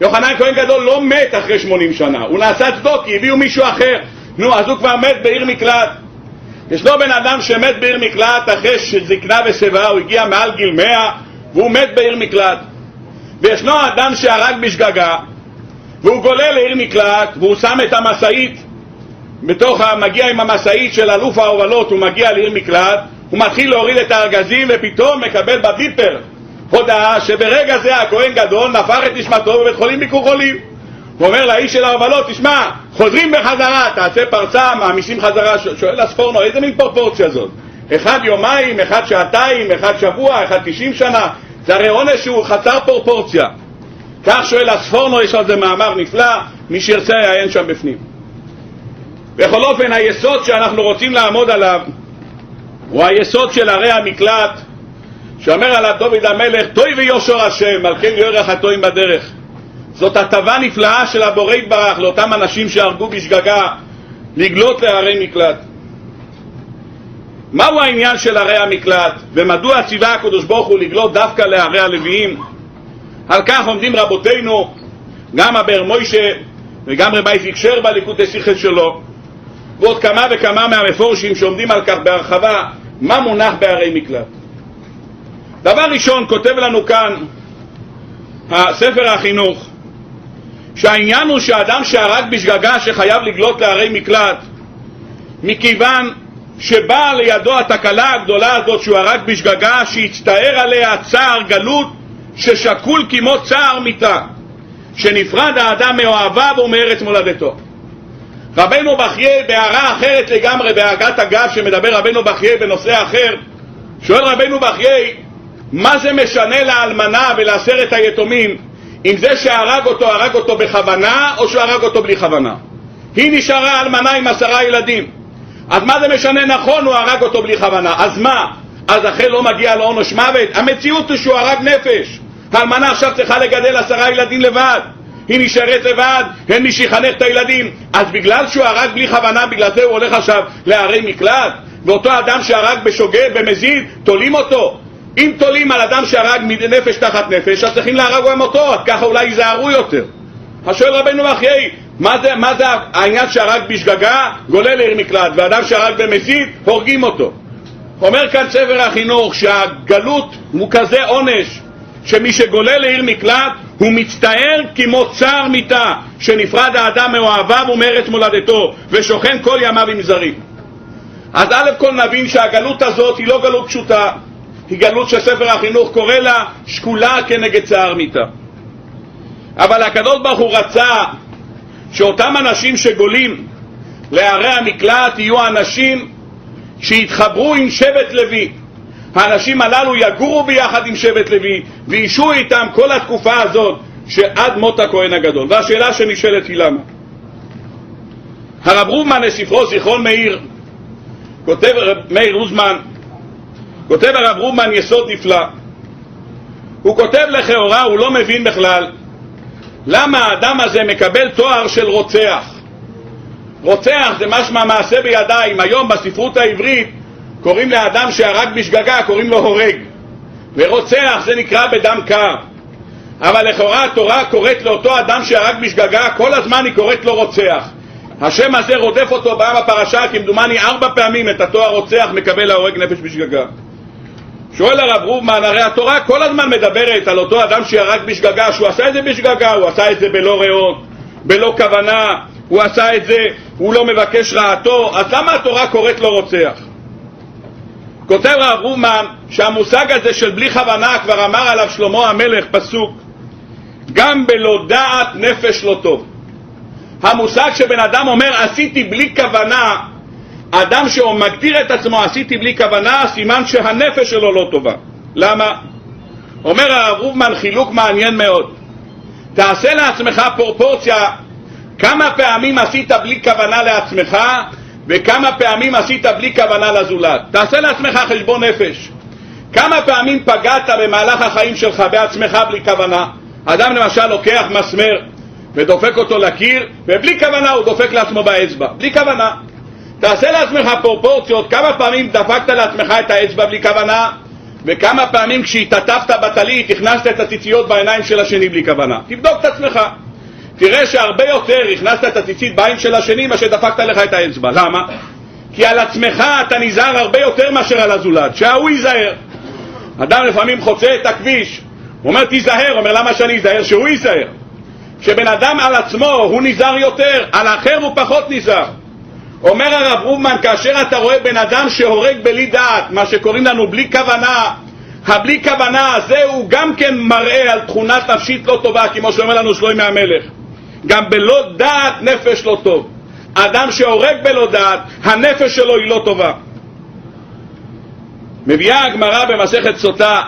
יוחנן כהן גדול לא מת אחרי 80 שנה, הוא נעשה צדוקי, הביאו מישהו אחר. נו, אז הוא כבר מת בעיר מקלט. ישנו בן אדם שמת בעיר מקלט אחרי שזקנה ושיבה, הוא הגיע מעל גיל 100 והוא מת בעיר מקלט. וישנו אדם שהרג בשגגה והוא גולה לעיר מקלט והוא שם את המשאית בתוך, מגיע עם המשאית של אלוף ההובלות, הוא מגיע לעיר מקלט הוא מתחיל להוריד את הארגזים ופתאום מקבל בביפר הודעה שברגע זה הכהן גדול נפח את נשמתו בבית חולים ביקור חולים הוא אומר לאיש של ההובלות, תשמע, חוזרים בחזרה, תעשה פרצה, מעמיסים חזרה, שואל הספורנו, איזה מין פרופורציה זאת? אחד יומיים, אחד שעתיים, אחד שבוע, אחד תשעים שנה, זה הרי עונש שהוא חסר פרופורציה. כך שואל הספורנו, יש על זה מאמר נפלא, מי שירצה יעיין שם בפנים. בכל אופן, היסוד שאנחנו רוצים לעמוד עליו הוא היסוד של ערי המקלט, שאומר עליו דוד המלך, טוי ויושר השם, על כן יוארך בדרך. זאת הטבה נפלאה של הבורא יתברך לאותם אנשים שהרגו בשגגה לגלות לערי מקלט. מהו העניין של ערי המקלט, ומדוע ציווה הקדוש ברוך הוא לגלות דווקא לערי הלוויים? על כך עומדים רבותינו, גם אבר מוישה וגם רבי פיקשר בליקוטי שיחס שלו, ועוד כמה וכמה מהמפורשים שעומדים על כך בהרחבה, מה מונח בערי מקלט. דבר ראשון, כותב לנו כאן ספר החינוך, שהעניין הוא שאדם שהרג בשגגה שחייב לגלות לערי מקלט, מכיוון שבאה לידו התקלה הגדולה הזאת שהוא הרג בשגגה, שהצטער עליה צער גלות ששקול כמו צער מיתה, שנפרד האדם מאוהביו ומארץ מולדתו. רבנו בחייה בהערה אחרת לגמרי בהגת הגב שמדבר רבנו בחייה בנושא אחר, שואל רבנו בחייה מה זה משנה לאלמנה ולעשרת היתומים אם זה שהרג אותו הרג אותו בכוונה או שהוא הרג אותו בלי כוונה? היא נשארה אלמנה עם עשרה ילדים אז מה זה משנה נכון הוא הרג אותו בלי כוונה אז מה? אז אחרי לא מגיע לו עונש מוות? המציאות היא שהוא הרג נפש האלמנה עכשיו צריכה לגדל עשרה ילדים לבד היא נשארת לבד, אין מי שיחנך את הילדים אז בגלל שהוא הרג בלי כוונה, בגלל זה הוא הולך עכשיו לערי מקלט ואותו אדם שהרג בשוגג, במזיד, תולים אותו אם תולים על אדם שהרג נפש תחת נפש, אז צריכים להרוג גם אותו, אז ככה אולי ייזהרו יותר. אז שואל רבנו אחי, מה זה, מה זה העניין שהרג בשגגה, גולל לעיר מקלט, ואדם שהרג במזיד, הורגים אותו. אומר כאן ספר החינוך שהגלות הוא כזה עונש שמי שגולל לעיר מקלט הוא מצטער כמו צער מיתה שנפרד האדם מאוהביו ומארץ מולדתו ושוכן כל ימיו עם זרים. אז א' כל נבין שהגלות הזאת היא לא גלות פשוטה היא גלות שספר החינוך קורא לה שקולה כנגד צער מיתה. אבל הקדוש ברוך הוא רצה שאותם אנשים שגולים לערי המקלט יהיו אנשים שיתחברו עם שבט לוי. האנשים הללו יגורו ביחד עם שבט לוי וישו איתם כל התקופה הזאת שעד מות הכהן הגדול. והשאלה שנשאלת היא למה? הרב רובמן לספרו זיכרון מאיר, כותב מאיר רוזמן, כותב הרב רומן יסוד נפלא. הוא כותב לכאורה, הוא לא מבין בכלל למה האדם הזה מקבל תואר של רוצח. רוצח זה משמע מעשה בידיים. היום בספרות העברית קוראים לאדם שהרג בשגגה, קוראים לו הורג. ורוצח זה נקרא בדם קר. אבל לכאורה התורה קוראת לאותו אדם שהרג בשגגה, כל הזמן היא קוראת לו רוצח. השם הזה רודף אותו בעם הפרשה, כמדומני ארבע פעמים את התואר רוצח מקבל ההורג נפש בשגגה. שואל הרב רובמן, הרי התורה כל הזמן מדברת על אותו אדם שירק בשגגה, שהוא עשה את זה בשגגה, הוא עשה את זה בלא ריאות, בלא כוונה, הוא עשה את זה, הוא לא מבקש רעתו, אז למה התורה קוראת לו רוצח? כותב הרב רובמן שהמושג הזה של בלי כוונה, כבר אמר עליו שלמה המלך, פסוק, גם בלא דעת נפש לא טוב. המושג שבן אדם אומר עשיתי בלי כוונה אדם שמגדיר את עצמו עשיתי בלי כוונה, סימן שהנפש שלו לא טובה. למה? אומר הרב רובמן חילוק מעניין מאוד. תעשה לעצמך פרופורציה כמה פעמים עשית בלי כוונה לעצמך וכמה פעמים עשית בלי כוונה לזולת. תעשה לעצמך חשבון נפש. כמה פעמים פגעת במהלך החיים שלך בעצמך בלי כוונה? אדם למשל לוקח מסמר ודופק אותו לקיר ובלי כוונה הוא דופק לעצמו באצבע, בלי כוונה. תעשה לעצמך פרופורציות, כמה פעמים דפקת לעצמך את האצבע בלי כוונה, וכמה פעמים כשהתעטפת בטלית הכנסת את הציציות בעיניים של השני בלי כוונה. תבדוק את עצמך. תראה שהרבה יותר הכנסת את הציצית בעין של השני מאשר דפקת לך את האצבע. למה? כי על עצמך אתה נזהר הרבה יותר מאשר על הזולת, שההוא ייזהר. אדם לפעמים חוצה את הכביש, הוא אומר תיזהר, אומר למה שאני אזהר? שהוא ייזהר. כשבן אדם על עצמו הוא נזהר יותר, על האחר הוא פחות נזהר. אומר הרב רובמן, כאשר אתה רואה בן אדם שהורג בלי דעת, מה שקוראים לנו בלי כוונה, הבלי כוונה הזה הוא גם כן מראה על תכונת נפשית לא טובה, כמו שאומר לנו שלוימי המלך. גם בלא דעת נפש לא טוב. אדם שהורג בלא דעת, הנפש שלו היא לא טובה. מביאה הגמרא במסכת סוטה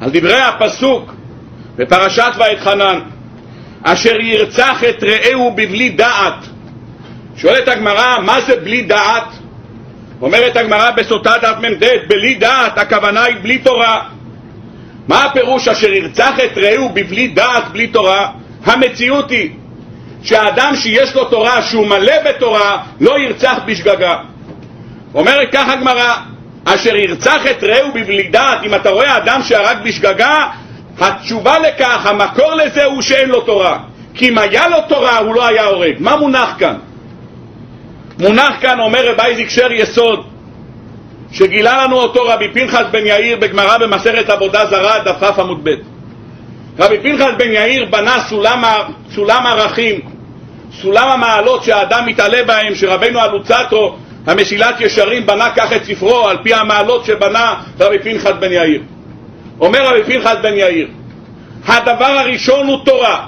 על דברי הפסוק בפרשת ואתחנן, אשר ירצח את רעהו בבלי דעת שואלת הגמרא, מה זה בלי דעת? אומרת הגמרא בסוטה דף מ"ט, בלי דעת, הכוונה היא בלי תורה. מה הפירוש אשר ירצח את רעהו בבלי דעת, בלי תורה? המציאות היא שהאדם שיש לו תורה, שהוא מלא בתורה, לא ירצח בשגגה. אומרת כך הגמרא, אשר ירצח את רעהו בבלי דעת, אם אתה רואה אדם שהרג בשגגה, התשובה לכך, המקור לזה הוא שאין לו תורה. כי אם היה לו תורה הוא לא היה הורג. מה מונח כאן? מונח כאן, אומר רב אייזיק שר יסוד, שגילה לנו אותו רבי פנחס בן יאיר בגמרא במסכת עבודה זרה, דף עמוד ב'. רבי פנחס בן יאיר בנה סולם, סולם ערכים, סולם המעלות שהאדם מתעלה בהם, שרבנו אלוצטו, המסילת ישרים, בנה כך את ספרו על פי המעלות שבנה רבי פנחס בן יאיר. אומר רבי פנחס בן יאיר, הדבר הראשון הוא תורה.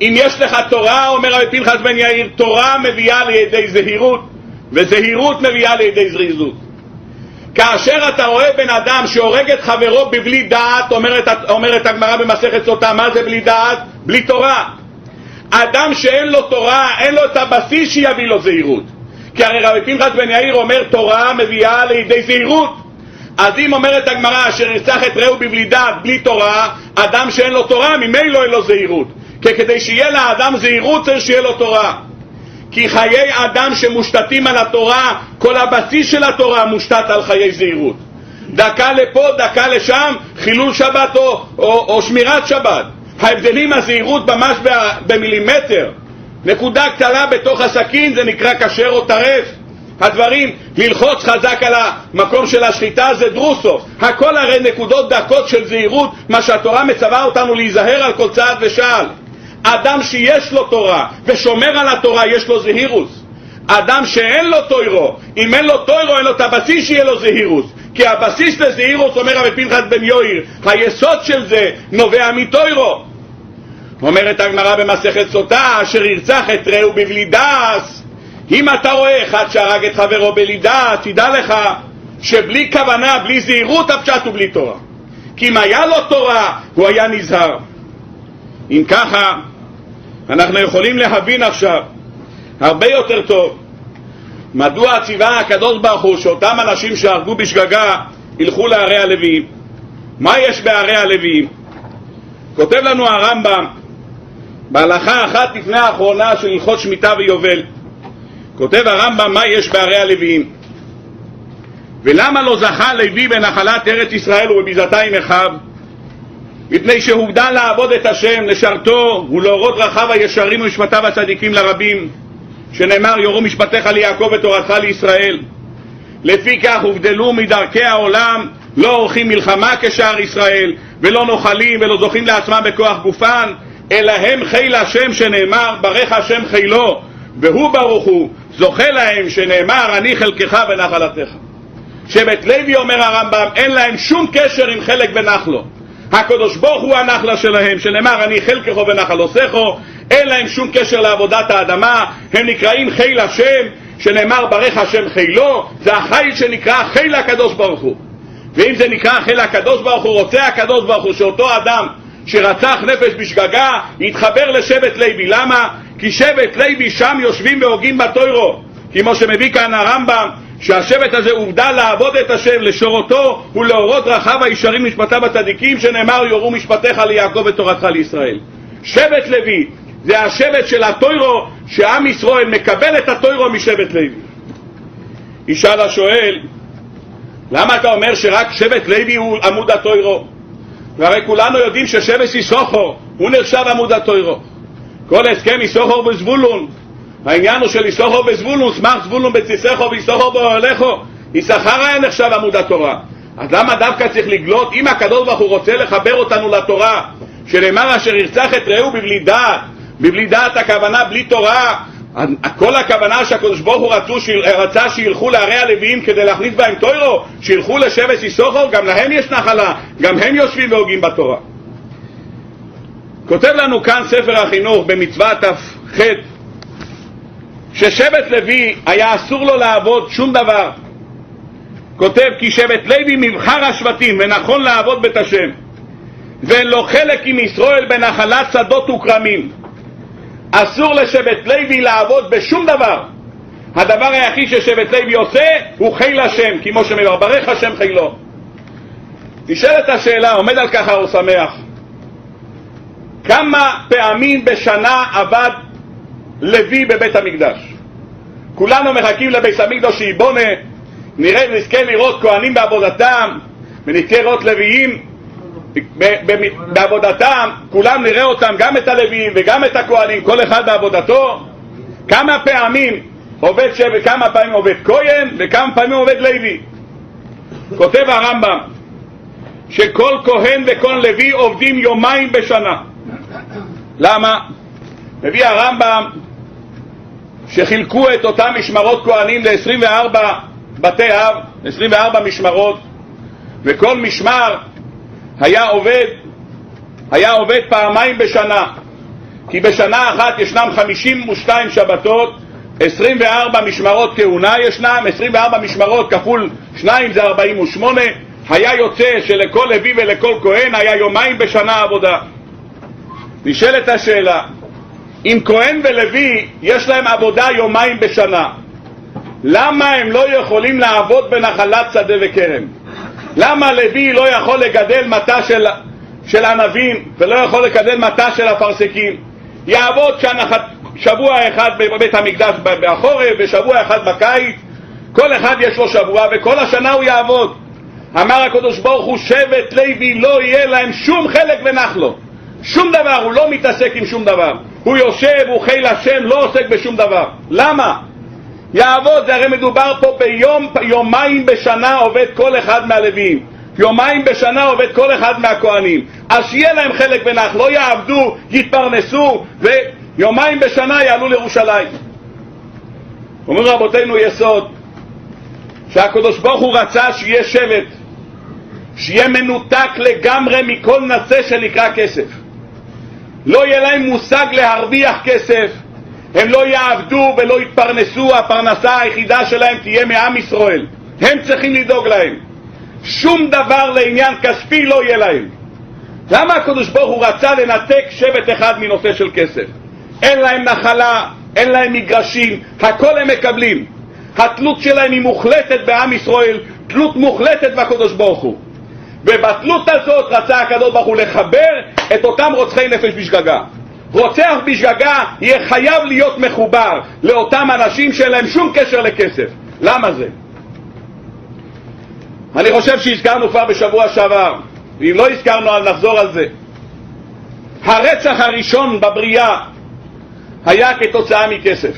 אם יש לך תורה, אומר רבי פנחס בן יאיר, תורה מביאה לידי זהירות, וזהירות מביאה לידי זריזות. כאשר אתה רואה בן אדם שהורג את חברו בבלי דעת, אומרת, אומרת הגמרא במסכת סוטה, מה זה בלי דעת? בלי תורה. אדם שאין לו תורה, אין לו את הבסיס שיביא לו זהירות. כי הרי רבי פנחס בן יאיר אומר תורה מביאה לידי זהירות. אז אם אומרת הגמרא אשר ירצח את רעהו בבלי דעת, בלי תורה, אדם שאין לו תורה, ממילא אין לו זהירות. כי כדי שיהיה לאדם זהירות צריך שיהיה לו תורה. כי חיי אדם שמושתתים על התורה, כל הבסיס של התורה מושתת על חיי זהירות. דקה לפה, דקה לשם, חילול שבת או, או, או שמירת שבת. ההבדלים הזהירות ממש במילימטר. נקודה קטנה בתוך הסכין זה נקרא כשר או טרף. הדברים, ללחוץ חזק על המקום של השחיטה זה דרוסו. הכל הרי נקודות דקות של זהירות, מה שהתורה מצווה אותנו להיזהר על כל צעד ושעל. אדם שיש לו תורה ושומר על התורה יש לו זהירוס. אדם שאין לו תוירו, אם אין לו תוירו אין לו את הבסיס שיהיה לו זהירוס. כי הבסיס לזהירוס, אומר רבי פנחס בן יויר, היסוד של זה נובע מתוירו. אומרת הגמרא במסכת סוטה, אשר ירצח את רעהו בבלי דס. אם אתה רואה אחד שהרג את חברו בלי דס, תדע לך שבלי כוונה, בלי זהירות, הפשט הוא בלי תורה. כי אם היה לו תורה, הוא היה נזהר. אם ככה, אנחנו יכולים להבין עכשיו הרבה יותר טוב מדוע ציווה הקדוש ברוך הוא שאותם אנשים שהרגו בשגגה ילכו לערי הלוויים. מה יש בערי הלוויים? כותב לנו הרמב"ם בהלכה אחת לפני האחרונה של הלכות שמיטה ויובל כותב הרמב"ם מה יש בערי הלוויים ולמה לא זכה לוי בנחלת ארץ ישראל ובביזתה עם אחיו מפני שהוגדל לעבוד את השם, לשרתו ולהורות רכב הישרים ומשפטיו הצדיקים לרבים, שנאמר יורו משפטיך ליעקב ותורתך לישראל. לפי כך הובדלו מדרכי העולם, לא עורכים מלחמה כשאר ישראל, ולא נוחלים ולא זוכים לעצמם בכוח גופן, אלא הם חיל השם שנאמר, ברך השם חילו, והוא ברוך הוא, זוכה להם שנאמר, אני חלקך ונחלתך. שבט לוי, אומר הרמב"ם, אין להם שום קשר עם חלק ונחלו. הקדוש ברוך הוא הנחלה שלהם, שנאמר אני חלקךו ונחלוסךו, אין להם שום קשר לעבודת האדמה, הם נקראים חיל השם, שנאמר ברך השם חילו, זה החיל שנקרא חיל הקדוש ברוך הוא. ואם זה נקרא חיל הקדוש ברוך הוא, רוצה הקדוש ברוך הוא שאותו אדם שרצח נפש בשגגה יתחבר לשבט לוי. למה? כי שבט לוי שם יושבים והוגים בתוירו. כמו שמביא כאן הרמב"ם, שהשבט הזה הובדל לעבוד את השם, לשורותו ולאורות רחב הישרים משפטיו הצדיקים, שנאמר יורו משפטיך ליעקב ותורתך לישראל. שבט לוי זה השבט של הטוירו, שעם ישראל מקבל את הטוירו משבט לוי. ישאל השואל, למה אתה אומר שרק שבט לוי הוא עמוד הטוירו? והרי כולנו יודעים ששבט יששכר הוא נחשב עמוד הטוירו. כל הסכם יששכר וזבולון העניין הוא של יששכר וזבולון, סמך זבולון בציסךו ויששכר באוהלךו. יששכר היה נחשב עמוד התורה. אז למה דווקא צריך לגלות, אם הקדוש ברוך הוא רוצה לחבר אותנו לתורה, שנאמר אשר ירצח את רעהו בבלי דעת, בבלי דעת הכוונה בלי תורה, כל הכוונה שהקדוש ברוך הוא רצו, רצה שילכו לערי הלוויים כדי להכניס בהם טוירו, שילכו לשבט יששכר, גם להם יש נחלה, גם הם יושבים והוגים בתורה. כותב לנו כאן ספר החינוך במצוות ת"ח ששבט לוי היה אסור לו לעבוד שום דבר. כותב כי שבט לוי מבחר השבטים ונכון לעבוד בית השם ואין לו חלק עם ישראל בנחלת שדות וכרמים. אסור לשבט לוי לעבוד בשום דבר. הדבר היחיד ששבט לוי עושה הוא חיל השם, כמו שמדבר, ברך השם חילו. נשאלת השאלה, עומד על ככה הוא שמח, כמה פעמים בשנה עבד לוי בבית המקדש? כולנו מחכים לבית המקדש שיבונה, נראה ונזכה לראות כהנים בעבודתם, ונזכה לראות לוויים בעבודתם, כולם נראה אותם, גם את הלוויים וגם את הכהנים, כל אחד בעבודתו. כמה פעמים עובד שבט, כמה פעמים עובד כהן וכמה פעמים עובד לוי. כותב הרמב"ם שכל כהן וכל לוי עובדים יומיים בשנה. למה? מביא הרמב"ם שחילקו את אותם משמרות כהנים ל-24 בתי אב, 24 משמרות, וכל משמר היה עובד, היה עובד פעמיים בשנה, כי בשנה אחת ישנם 52 שבתות, 24 משמרות כהונה ישנם, 24 משמרות כפול 2 זה 48, היה יוצא שלכל לוי ולכל כהן היה יומיים בשנה עבודה. נשאלת השאלה, אם כהן ולוי יש להם עבודה יומיים בשנה, למה הם לא יכולים לעבוד בנחלת שדה וכרם? למה לוי לא יכול לגדל מטע של, של ענבים ולא יכול לגדל מטע של אפרסקים? יעבוד שנה, שבוע אחד בבית המקדש בחורף ושבוע אחד בקיץ, כל אחד יש לו שבוע וכל השנה הוא יעבוד. אמר הקדוש ברוך הוא שבט לוי לא יהיה להם שום חלק ונחלו שום דבר, הוא לא מתעסק עם שום דבר. הוא יושב, הוא חיל השם, לא עוסק בשום דבר. למה? יעבוד, זה הרי מדובר פה ביום, יומיים בשנה עובד כל אחד מהלוויים. יומיים בשנה עובד כל אחד מהכהנים. אז שיהיה להם חלק ונח, לא יעבדו, יתפרנסו ויומיים בשנה יעלו לירושלים. אומרים רבותינו יסוד שהקדוש ברוך הוא רצה שיהיה שבט שיהיה מנותק לגמרי מכל נושא שנקרא כסף לא יהיה להם מושג להרוויח כסף הם לא יעבדו ולא יתפרנסו, הפרנסה היחידה שלהם תהיה מעם ישראל. הם צריכים לדאוג להם. שום דבר לעניין כספי לא יהיה להם. למה הקדוש ברוך הוא רצה לנתק שבט אחד מנושא של כסף? אין להם נחלה, אין להם מגרשים, הכל הם מקבלים. התלות שלהם היא מוחלטת בעם ישראל, תלות מוחלטת בקדוש ברוך הוא. ובתלות הזאת רצה הקדוש ברוך הוא לחבר את אותם רוצחי נפש בשגגה. רוצח בשגגה יהיה חייב להיות מחובר לאותם אנשים שאין להם שום קשר לכסף. למה זה? אני חושב שהזכרנו כבר בשבוע שעבר, ואם לא הזכרנו אז נחזור על זה. הרצח הראשון בבריאה היה כתוצאה מכסף.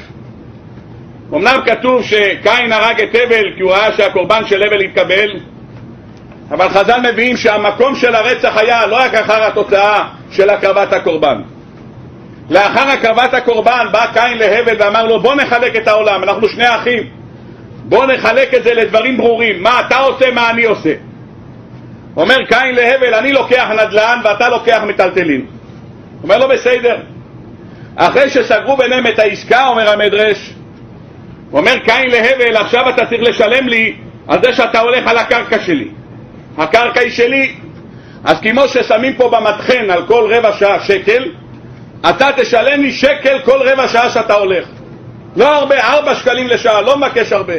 אמנם כתוב שקין הרג את הבל כי הוא ראה שהקורבן של הבל התקבל, אבל חז"ל מביאים שהמקום של הרצח היה לא רק אחר התוצאה של הקרבת הקורבן. לאחר הקרבת הקורבן בא קין להבל ואמר לו בוא נחלק את העולם, אנחנו שני אחים. בוא נחלק את זה לדברים ברורים. מה אתה עושה, מה אני עושה? אומר קין להבל אני לוקח נדל"ן ואתה לוקח מטלטלין אומר לו בסדר. אחרי שסגרו ביניהם את העסקה אומר המדרש אומר קין להבל עכשיו אתה צריך לשלם לי על זה שאתה הולך על הקרקע שלי הקרקע היא שלי אז כמו ששמים פה במטחן על כל רבע שעה שקל אתה תשלם לי שקל כל רבע שעה שאתה הולך. לא הרבה, ארבע שקלים לשעה, לא מבקש הרבה.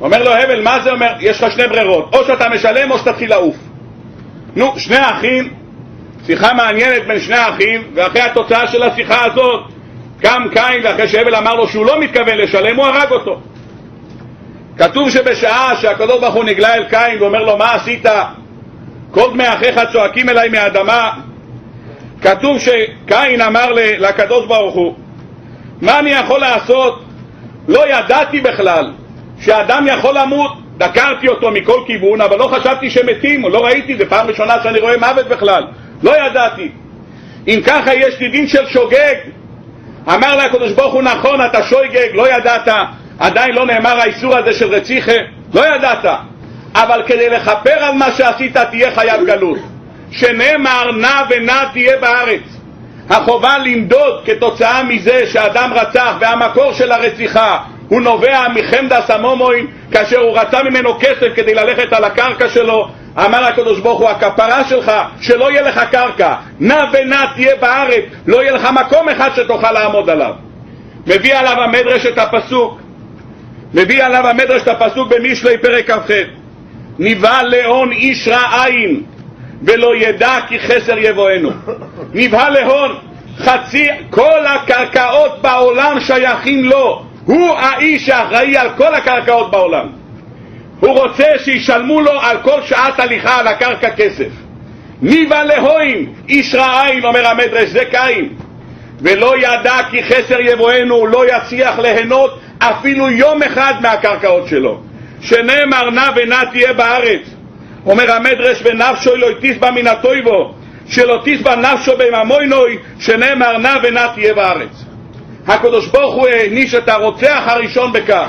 אומר לו הבל, מה זה אומר? יש לך שני ברירות, או שאתה משלם או שתתחיל לעוף. נו, שני אחים, שיחה מעניינת בין שני אחים, ואחרי התוצאה של השיחה הזאת קם קין, ואחרי שהבל אמר לו שהוא לא מתכוון לשלם, הוא הרג אותו. כתוב שבשעה שהקדוש ברוך הוא נגלה אל קין ואומר לו, מה עשית? כל דמי אחיך צועקים אליי מהאדמה, כתוב שקין אמר לקדוש ברוך הוא, מה אני יכול לעשות? לא ידעתי בכלל שאדם יכול למות, דקרתי אותו מכל כיוון, אבל לא חשבתי שמתים, לא ראיתי, זו פעם ראשונה שאני רואה מוות בכלל, לא ידעתי. אם ככה יש לי דין של שוגג, אמר לה הקדוש ברוך הוא, נכון, אתה שויגג, לא ידעת, עדיין לא נאמר האיסור הזה של רציחה, לא ידעת, אבל כדי לכפר על מה שעשית תהיה חייב גלות. שנאמר נע ונע תהיה בארץ. החובה למדוד כתוצאה מזה שאדם רצח והמקור של הרציחה הוא נובע מחמדס המומוין כאשר הוא רצה ממנו כסף כדי ללכת על הקרקע שלו אמר הקדוש ברוך הוא הכפרה שלך שלא יהיה לך קרקע נע ונע תהיה בארץ לא יהיה לך מקום אחד שתוכל לעמוד עליו מביא עליו המדרש את הפסוק מביא עליו המדרש את הפסוק במשלי פרק כ"ח. נבהל להון איש רע עין ולא ידע כי חסר יבואנו. נבהל להון חצי, כל הקרקעות בעולם שייכים לו. הוא האיש שאחראי על כל הקרקעות בעולם. הוא רוצה שישלמו לו על כל שעת הליכה על הקרקע כסף. ניבה להוים איש רע עין אומר המדרש זה קין ולא ידע כי חסר יבואנו לא יצליח ליהנות אפילו יום אחד מהקרקעות שלו. שנאמר נא ונא תהיה בארץ. אומר המדרש ונפשו לא תשבע מן הטויבו שלא תשבע נפשו בממוינוי שנאמר נא ונא תהיה בארץ. הקדוש ברוך הוא העניש את הרוצח הראשון בכך.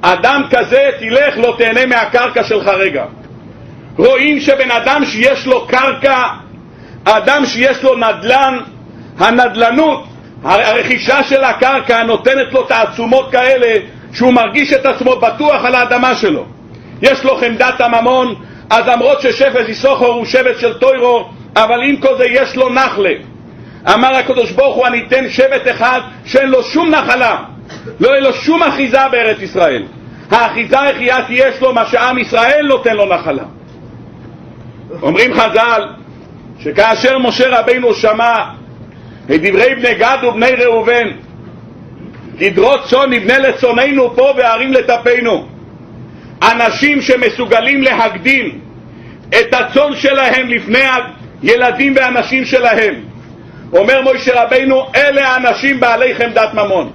אדם כזה תלך לא תהנה מהקרקע שלך רגע. רואים שבן אדם שיש לו קרקע אדם שיש לו נדל"ן הנדל"נות הרכישה של הקרקע נותנת לו תעצומות כאלה שהוא מרגיש את עצמו בטוח על האדמה שלו. יש לו חמדת הממון, אז למרות ששפט איסוכו הוא שבט של טוירו, אבל עם כל זה יש לו נחלה. אמר הקדוש ברוך הוא, אני אתן שבט אחד שאין לו שום נחלה, לא יהיה לו שום אחיזה בארץ ישראל. האחיזה היחידה יש לו מה שעם ישראל נותן לו נחלה. אומרים חז"ל, שכאשר משה רבינו שמע את דברי בני גד ובני ראובן, גדרות צאן נבנה לצוננו פה וערים לטפנו. אנשים שמסוגלים להקדים את הצאן שלהם לפני הילדים והנשים שלהם. אומר מוישה רבינו, אלה האנשים בעלי חמדת ממון.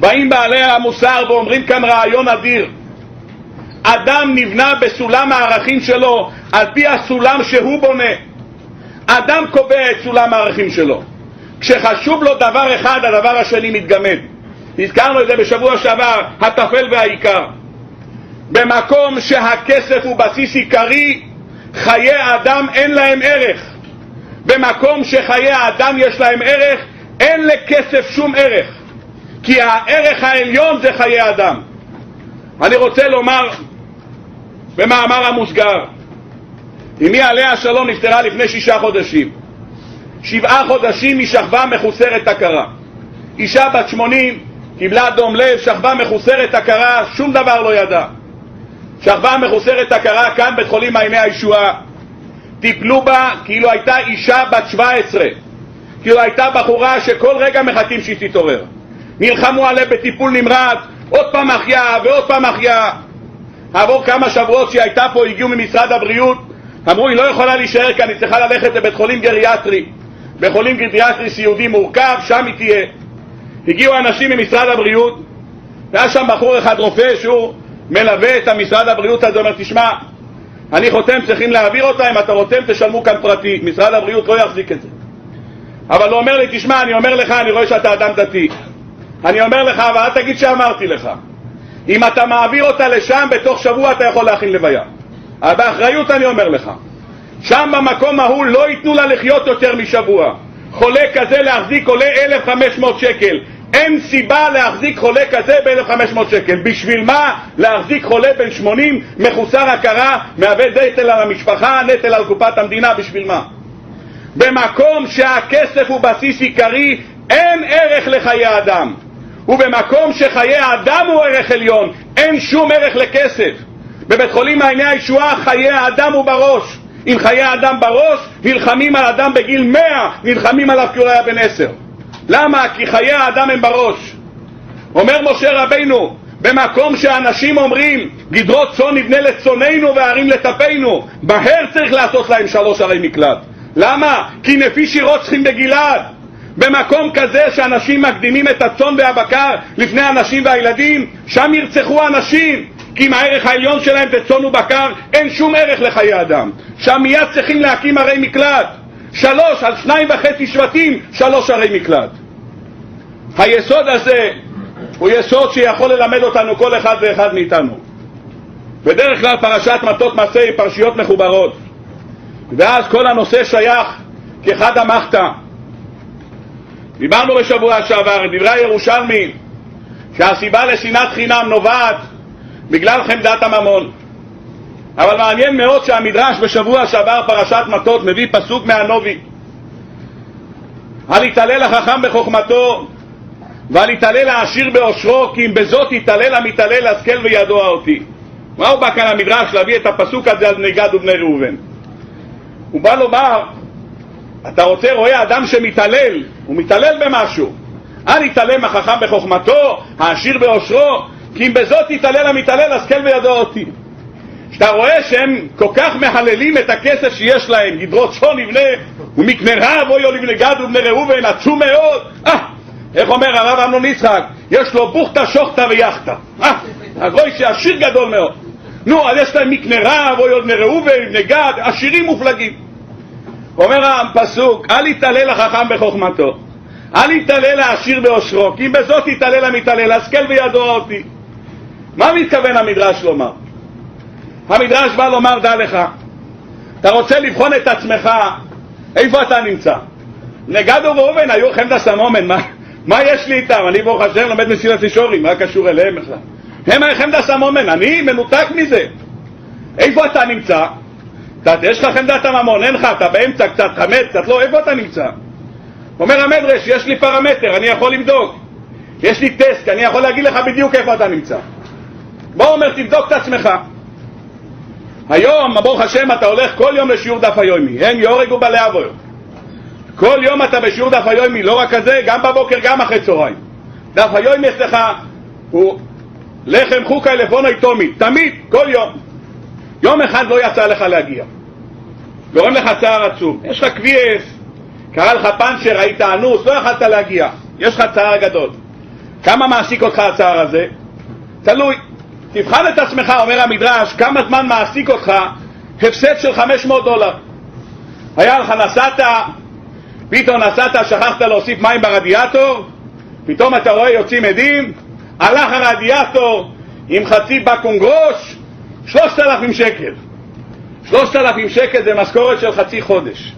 באים בעלי המוסר ואומרים כאן רעיון אדיר. אדם נבנה בסולם הערכים שלו על פי הסולם שהוא בונה. אדם קובע את סולם הערכים שלו. כשחשוב לו דבר אחד, הדבר השני מתגמד. הזכרנו את זה בשבוע שעבר, הטפל והעיקר. במקום שהכסף הוא בסיס עיקרי, חיי האדם אין להם ערך. במקום שחיי האדם יש להם ערך, אין לכסף שום ערך. כי הערך העליון זה חיי האדם. אני רוצה לומר במאמר המוסגר, אמי עליה השלום נפטרה לפני שישה חודשים. שבעה חודשים היא שכבה מחוסרת הכרה. אישה בת שמונים קיבלה דום לב, שכבה מחוסרת הכרה, שום דבר לא ידעה. שכבה מחוסרת הכרה כאן בית חולים מעייני הישועה. טיפלו בה כאילו הייתה אישה בת שבע עשרה. כאילו הייתה בחורה שכל רגע מחכים שהיא תתעורר. נלחמו עליה בטיפול נמרץ, עוד פעם החייאה ועוד פעם החייאה. עבור כמה שבועות שהיא הייתה פה, הגיעו ממשרד הבריאות, אמרו היא לא יכולה להישאר כאן, היא צריכה ללכת לבית חולים גריאטרי. בית חולים גריאטרי סיעודי מורכב, שם היא תהיה. הגיעו אנשים ממשרד הבריאות, והיה שם בחור אחד רופא שהוא מלווה את המשרד הבריאות הזה, אומר תשמע, אני חותם, צריכים להעביר אותה, אם אתה רותם תשלמו כאן פרטי, משרד הבריאות לא יחזיק את זה. אבל הוא אומר לי, תשמע, אני אומר לך, אני רואה שאתה אדם דתי. אני אומר לך, אבל אל תגיד שאמרתי לך. אם אתה מעביר אותה לשם, בתוך שבוע אתה יכול להכין לוויה. אבל באחריות אני אומר לך, שם במקום ההוא לא ייתנו לה לחיות יותר משבוע. חולה כזה להחזיק עולה 1,500 שקל. אין סיבה להחזיק חולה כזה ב-1,500 שקל. בשביל מה להחזיק חולה בן 80 מחוסר הכרה, מהווה נטל על המשפחה, נטל על קופת המדינה, בשביל מה? במקום שהכסף הוא בסיס עיקרי, אין ערך לחיי אדם. ובמקום שחיי האדם הוא ערך עליון, אין שום ערך לכסף. בבית חולים מעייני הישועה חיי האדם הוא בראש. אם חיי האדם בראש, נלחמים על אדם בגיל מאה, נלחמים עליו כי הוא היה בן עשר. למה? כי חיי האדם הם בראש. אומר משה רבינו, במקום שאנשים אומרים, גדרות צאן נבנה לצוננו וערים לטפנו, בהר צריך לעשות להם שלוש ערי מקלט. למה? כי נפי שירות צריכים בגלעד. במקום כזה שאנשים מקדימים את הצאן והבקר לפני הנשים והילדים, שם ירצחו אנשים. כי אם הערך העליון שלהם זה צאן ובקר, אין שום ערך לחיי אדם. שם מיד צריכים להקים ערי מקלט. שלוש, על שניים וחצי שבטים, שלוש ערי מקלט. היסוד הזה הוא יסוד שיכול ללמד אותנו כל אחד ואחד מאיתנו. בדרך כלל פרשת מטות מעשה היא פרשיות מחוברות, ואז כל הנושא שייך כאחד המחתא. דיברנו בשבוע שעבר, דברי הירושלמי, שהסיבה לשנאת חינם נובעת בגלל חמדת הממון. אבל מעניין מאוד שהמדרש בשבוע שעבר פרשת מטות מביא פסוק מהנובי. אל יתעלל החכם בחוכמתו ואל יתעלל העשיר בעושרו, כי אם בזאת יתעלל המתעלל השכל וידוע אותי. מה הוא בא כאן למדרש להביא את הפסוק הזה על בני גד ובני ראובן? הוא בא לומר, אתה רוצה, רואה אדם שמתעלל, הוא מתעלל במשהו. אל יתעלם החכם בחוכמתו, העשיר בעושרו, כי אם בזאת יתעלל המתעלל, השכל וידוע אותי. כשאתה רואה שהם כל כך מהללים את הכסף שיש להם, ידרות שון יבנה ומקנה רב אוי אוי לבני גד ובני ראובן, עצום מאוד. אה, איך אומר הרב אמנון יצחק? יש לו בוכתא, שוכתא ויחתא. אה, הגוי שעשיר גדול מאוד. נו, אז יש להם מקנה רב אוי אוי בני ראובן, בני גד, עשירים מופלגים. אומר הפסוק, אל יתעלל החכם בחוכמתו, אל יתעלל העשיר בעושרו, כי אם בזאת יתעלל המתעלל, השכל וידוע אותי. מה מתכוון המדרש לומר? המדרש בא לומר, דע לך, אתה רוצה לבחון את עצמך, איפה אתה נמצא? נגד וראובן היו חמדה סמומן, מה, מה יש לי איתם? אני ברוך השם לומד מסילת ישורים, מה קשור אליהם בכלל? הם חמדה סמומן, אני מנותק מזה. איפה אתה נמצא? קצת, יש לך חמדת הממון, אין לך, אתה באמצע קצת חמד, קצת לא, איפה אתה נמצא? אומר המדרש, יש לי פרמטר, אני יכול לבדוק. יש לי טסט, אני יכול להגיד לך בדיוק איפה אתה נמצא. בוא אומר, תבדוק את עצמך. היום, ברוך השם, אתה הולך כל יום לשיעור דף היומי, אין יורג ובעלי אבוי. כל יום אתה בשיעור דף היומי, לא רק כזה, גם בבוקר, גם אחרי צהריים. דף היומי אצלך הוא לחם חוקה אלפונוי תומי, תמיד, כל יום. יום אחד לא יצא לך להגיע. גורם לך צער עצום. יש לך כביאס, קרה לך פאנצ'ר, היית אנוס, לא יכלת להגיע. יש לך צער גדול. כמה מעסיק אותך הצער הזה? תלוי. תבחן את עצמך, אומר המדרש, כמה זמן מעסיק אותך הפסד של 500 דולר. היה לך, נסעת, פתאום נסעת, שכחת להוסיף מים ברדיאטור, פתאום אתה רואה יוצאים עדים, הלך הרדיאטור עם חצי בקונגרוש, שלושת אלפים שקל. שלושת אלפים שקל זה משכורת של חצי חודש.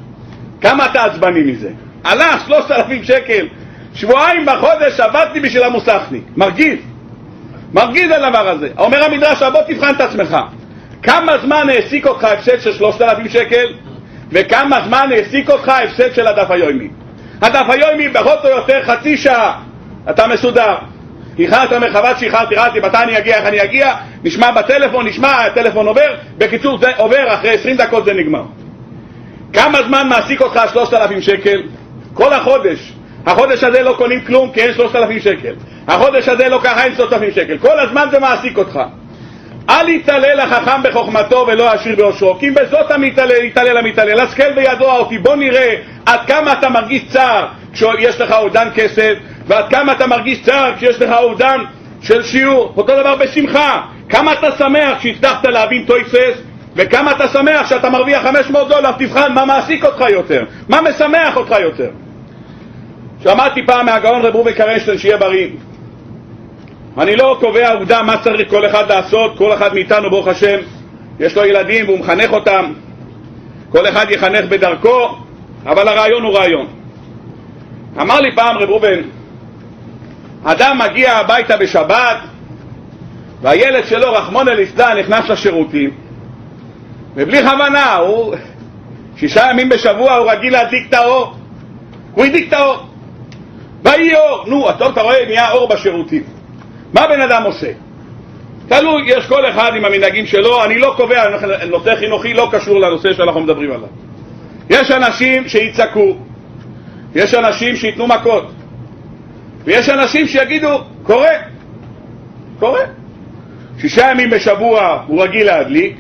כמה אתה עצבני מזה? הלך שלושת אלפים שקל, שבועיים בחודש עבדתי בשביל המוסכניק. מרגיז. מרגיז הדבר הזה. אומר המדרש, בוא תבחן את עצמך. כמה זמן העסיק אותך הפסד של שלושת אלפים שקל, וכמה זמן העסיק אותך הפסד של הדף היומי. הדף היומי פחות או יותר חצי שעה, אתה מסודר. איחרת מחבת שאיחרתי, ראיתי מתי אני אגיע, איך אני אגיע, נשמע בטלפון, נשמע, הטלפון עובר, בקיצור זה עובר, אחרי עשרים דקות זה נגמר. כמה זמן מעסיק אותך שלושת אלפים שקל? כל החודש. החודש הזה לא קונים כלום כי אין שלושת אלפים שקל. החודש הזה לא ככה אין שלושת אלפים שקל. כל הזמן זה מעסיק אותך. אל יתעלל החכם בחוכמתו ולא העשיר בעושרו, כי אם בזאת המתעלל, יתעלל המתעלל, השכל בידוע אותי, בוא נראה עד כמה אתה מרגיש צער כשיש לך אובדן כסף, ועד כמה אתה מרגיש צער כשיש לך אובדן של שיעור, אותו דבר בשמחה, כמה אתה שמח שהצלחת להבין טויסס, וכמה אתה שמח שאתה מרוויח 500 דולר, תבחן מה מעסיק אותך יותר, מה משמח אותך יותר. שמעתי פעם מהגאון רב רובי קרשטיין, שיהיה בריא. אני לא קובע עובדה מה צריך כל אחד לעשות, כל אחד מאיתנו, ברוך השם, יש לו ילדים והוא מחנך אותם, כל אחד יחנך בדרכו, אבל הרעיון הוא רעיון. אמר לי פעם רב ראובן, אדם מגיע הביתה בשבת, והילד שלו, רחמון אל נכנס לשירותים, ובלי כוונה, הוא שישה ימים בשבוע הוא רגיל להדליק את האור, הוא הדליק את האור. ויהי אור, נו, טוב, אתה רואה, נהיה אור בשירותים. מה בן אדם עושה? תלוי, יש כל אחד עם המנהגים שלו, אני לא קובע, נושא חינוכי לא קשור לנושא שאנחנו מדברים עליו. יש אנשים שיצעקו, יש אנשים שייתנו מכות, ויש אנשים שיגידו, קורה, קורה. שישה ימים בשבוע הוא רגיל להדליק,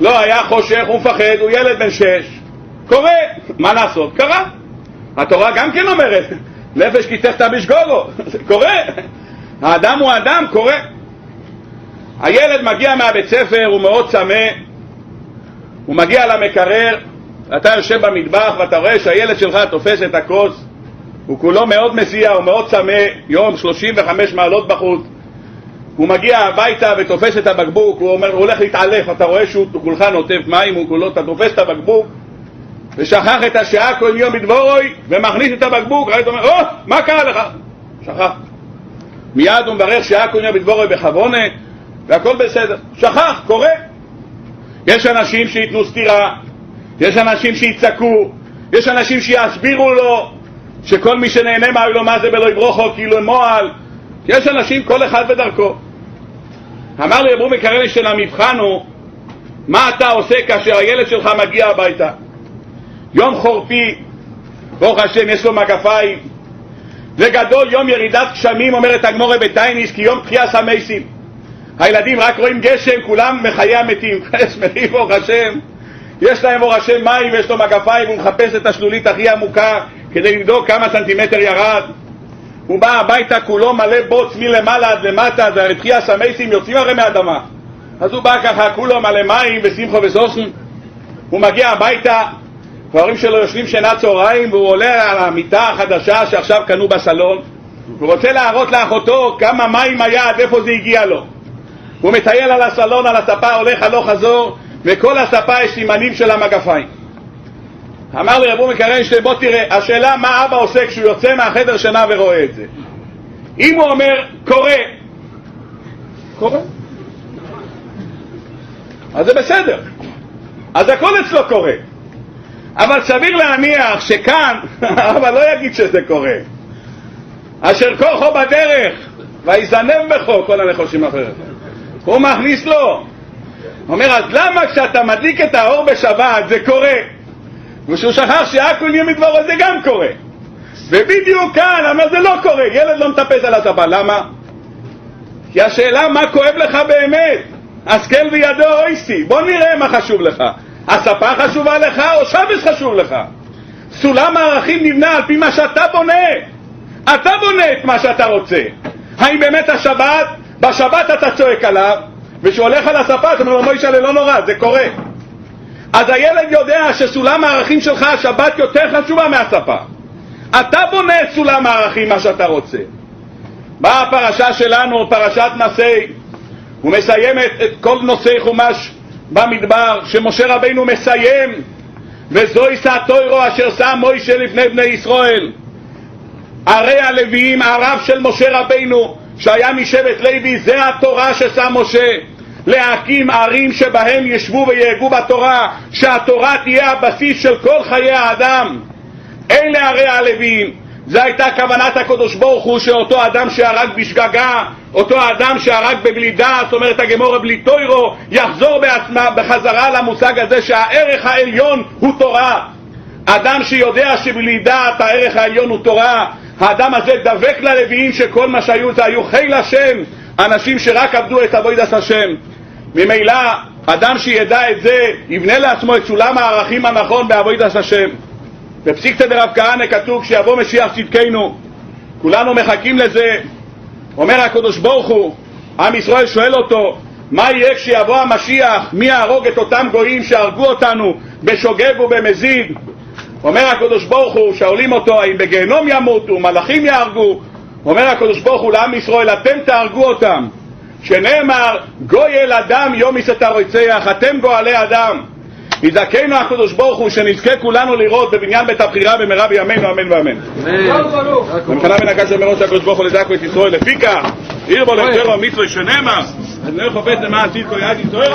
לא היה חושך, הוא מפחד, הוא ילד בן שש, קורה, מה לעשות? קרה. התורה גם כן אומרת, נפש כי תחתא בשגוגו, [LAUGHS] זה קורה. האדם הוא אדם, קורה. הילד מגיע מהבית ספר, הוא מאוד צמא, הוא מגיע למקרר, אתה יושב במטבח ואתה רואה שהילד שלך תופס את הכוס, הוא כולו מאוד מזיע, הוא מאוד צמא, יום 35 מעלות בחוץ, הוא מגיע הביתה ותופס את הבקבוק, הוא אומר, הוא הולך להתעלף, אתה רואה שהוא כולך נוטף מים, הוא כולו, אתה תופס את הבקבוק ושכח את השעה כל יום בדבורוי ומכניס את הבקבוק, ראית אומר, או, מה קרה לך? שכח. מיד הוא מברך שעה כל יום בדבורוי בכוונה והכל בסדר. שכח, קורה. יש אנשים שייתנו סטירה, יש אנשים שיצעקו, יש אנשים שיסבירו לו, שכל מי שנהנה מהאילו מה זה בלא יברוכו כאילו מועל יש אנשים כל אחד בדרכו אמר לי מקרני של המבחן הוא מה אתה עושה כאשר הילד שלך מגיע הביתה יום חורפי ברוך השם יש לו מגפיים. וגדול יום ירידת גשמים אומרת הגמורה בתייניס כי יום תחייה סמייסים. הילדים רק רואים גשם כולם מחיי המתים. [LAUGHS] שמחים ברוך השם. יש להם אור השם מים ויש לו מגפיים והוא מחפש את השלולית הכי עמוקה כדי לבדוק כמה סנטימטר ירד. הוא בא הביתה כולו מלא בוץ מלמעלה עד למטה זה הרי תחייה סמייסים יוצאים הרי מהאדמה. אז הוא בא ככה כולו מלא מים ושמחו וסוסן הוא מגיע הביתה וההורים שלו יושבים שינה צהריים והוא עולה על המיטה החדשה שעכשיו קנו בסלון הוא רוצה להראות לאחותו כמה מים היה עד איפה זה הגיע לו. הוא מטייל על הסלון, על הספה, הולך הלוך חזור וכל הספה יש סימנים של המגפיים. אמר לי רבו מקרנשטיין בוא תראה השאלה מה אבא עושה כשהוא יוצא מהחדר שינה ורואה את זה. אם הוא אומר קורה קורה אז זה בסדר. אז הכל אצלו קורה אבל סביר להניח שכאן [LAUGHS] אבא לא יגיד שזה קורה. אשר כוחו בדרך ויזנב בכו כל הנחושים אחרת. הוא מכניס לו. אומר אז למה כשאתה מדליק את האור בשבת זה קורה? ושהוא שכח שהכל יהיה מדברו זה גם קורה. ובדיוק כאן אומר זה לא קורה ילד לא מטפס על הספה. למה? כי השאלה מה כואב לך באמת? השכל בידו אויסי בוא נראה מה חשוב לך הספה חשובה לך או שבס חשוב לך? סולם הערכים נבנה על פי מה שאתה בונה. אתה בונה את מה שאתה רוצה. האם באמת השבת, בשבת אתה צועק עליו וכשהוא הולך על הספה אתה אומר לו מוישה לא נורא, זה קורה. אז הילד יודע שסולם הערכים שלך השבת יותר חשובה מהספה. אתה בונה את סולם הערכים מה שאתה רוצה. באה הפרשה שלנו, פרשת נשאי ומסיימת את כל נושאי חומש במדבר שמשה רבינו מסיים וזוהי סעתוירו אשר שם מוישה לפני בני ישראל. ערי הלוויים, הרב של משה רבינו שהיה משבט לוי, זה התורה ששם משה להקים ערים שבהם ישבו ויהגו בתורה שהתורה תהיה הבסיס של כל חיי האדם. אלה ערי הלוויים זו הייתה כוונת הקדוש ברוך הוא שאותו אדם שהרג בשגגה אותו אדם שהרג בבלי דעת, זאת אומרת הגמורה בלי טוירו, יחזור בעצמה בחזרה למושג הזה שהערך העליון הוא תורה. אדם שיודע שבלי דעת הערך העליון הוא תורה, האדם הזה דבק ללוויים שכל מה שהיו זה היו חיל השם, אנשים שרק עבדו את אבוידס השם. ממילא, אדם שידע את זה, יבנה לעצמו את סולם הערכים הנכון באבוידס השם. בפסיקתא דרב כהנא כתוב כשיבוא משיח צדקנו, כולנו מחכים לזה, אומר הקדוש ברוך הוא, עם ישראל שואל אותו, מה יהיה כשיבוא המשיח, מי יהרוג את אותם גויים שהרגו אותנו בשוגג ובמזיד? אומר הקדוש ברוך הוא, שואלים אותו, האם בגיהנום ימותו, מלאכים יהרגו? אומר הקדוש ברוך הוא לעם ישראל, אתם תהרגו אותם, שנאמר, גוי אל אדם יום יסתר רוצח, אתם גואלי אדם. יזכנו הקדוש ברוך הוא שנזכה כולנו לראות בבניין בית הבחירה במהרה בימינו אמן ואמן. ומכנה ונגש מראש הקדוש ברוך הוא לדקו את ישראל לפיקה עיר בו לתוירו מצווה שנאמר אז נלך עובד למען צדקו יד ישראל